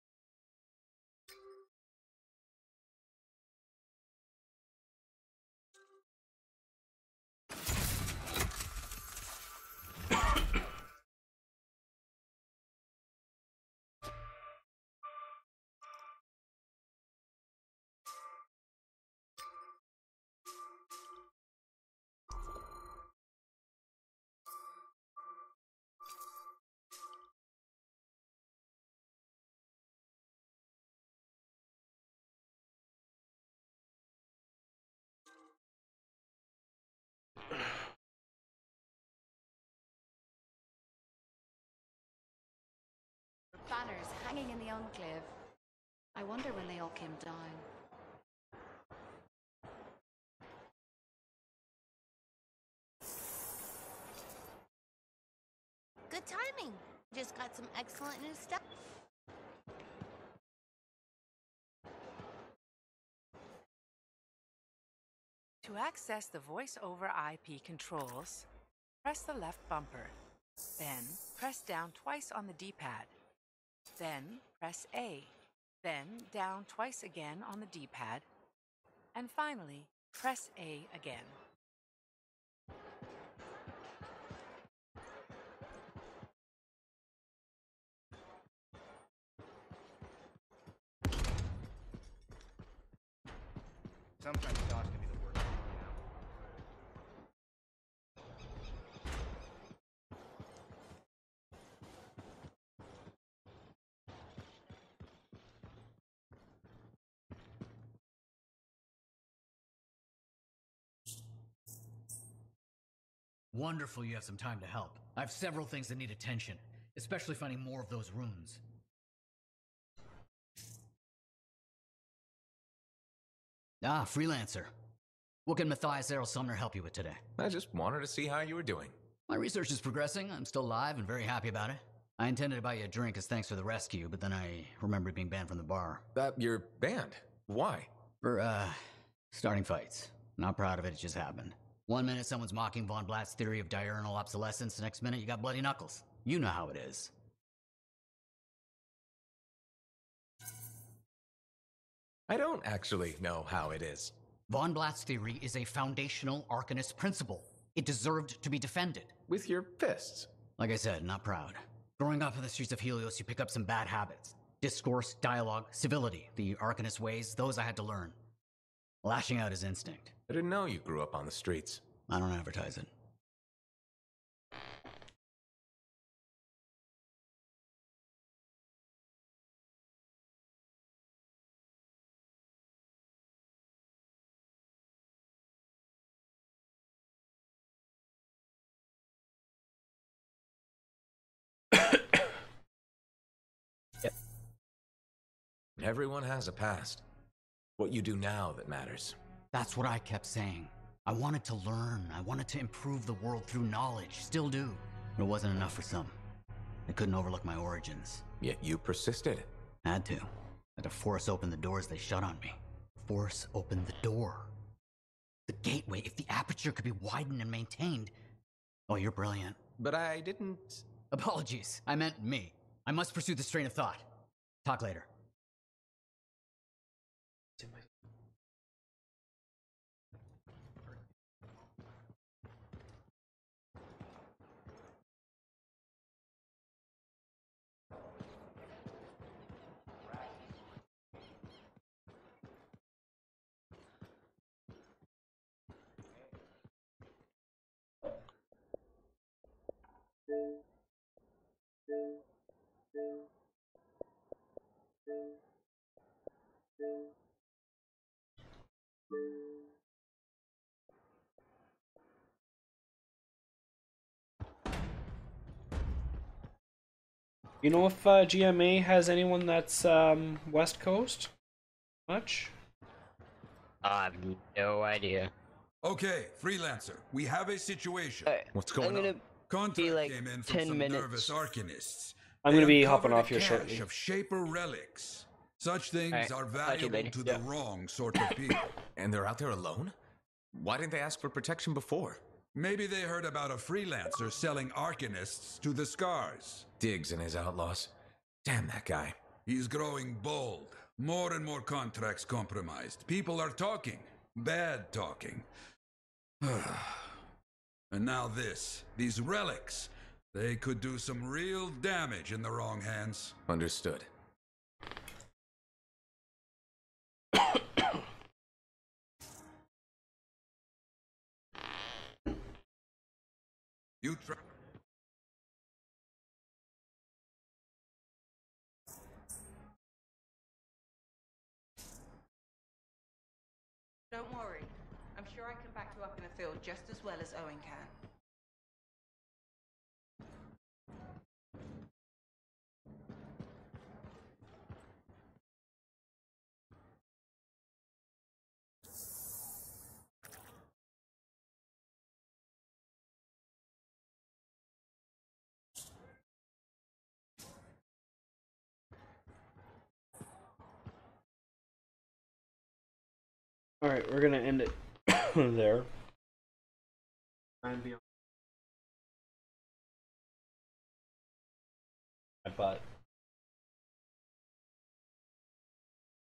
Banners hanging in the enclave. I wonder when they all came down. Good timing. Just got some excellent new stuff. To access the voice over IP controls, press the left bumper. Then press down twice on the D pad. Then press A. Then down twice again on the D pad. And finally, press A again. Wonderful you have some time to help. I have several things that need attention, especially finding more of those runes. Ah, freelancer. What can Matthias Errol Sumner help you with today? I just wanted to see how you were doing. My research is progressing. I'm still alive and very happy about it. I intended to buy you a drink as thanks for the rescue, but then I remembered being banned from the bar. Uh, you're banned. Why? For, uh, starting fights. Not proud of it, it just happened. One minute someone's mocking Von Blatt's theory of diurnal obsolescence, the next minute you got bloody knuckles. You know how it is. I don't actually know how it is. Von Blatt's theory is a foundational Arcanist principle. It deserved to be defended. With your fists. Like I said, not proud. Growing up in the streets of Helios, you pick up some bad habits. Discourse, dialogue, civility, the Arcanist ways, those I had to learn. Lashing out is instinct. I didn't know you grew up on the streets. I don't advertise it. Everyone has a past. What you do now that matters. That's what I kept saying. I wanted to learn. I wanted to improve the world through knowledge. Still do. But it wasn't enough for some. They couldn't overlook my origins. Yet you persisted. Had to. Had to force open the doors they shut on me. Force open the door. The gateway, if the aperture could be widened and maintained. Oh, you're brilliant. But I didn't. Apologies. I meant me. I must pursue this train of thought. Talk later. You know if uh, GMA has anyone that's um, West Coast? Much? I have no idea. Okay, freelancer, we have a situation. What's I'm gonna Contract be like came in from 10 some minutes. nervous arcanists. I'm gonna be hopping off here cache shortly. of Shaper relics. Such things Alright, are talk you valuable later. to the wrong sort of people. And they're out there alone? Why didn't they ask for protection before? Maybe they heard about a freelancer selling arcanists to the Scars. Diggs and his outlaws. Damn that guy. He's growing bold. More and more contracts compromised. People are talking. Bad talking. and now this. These relics. They could do some real damage in the wrong hands. Understood. You try. Don't worry. Sure I can back you up in the field just as well as Owen can. All right, we're gonna end it there. I butt.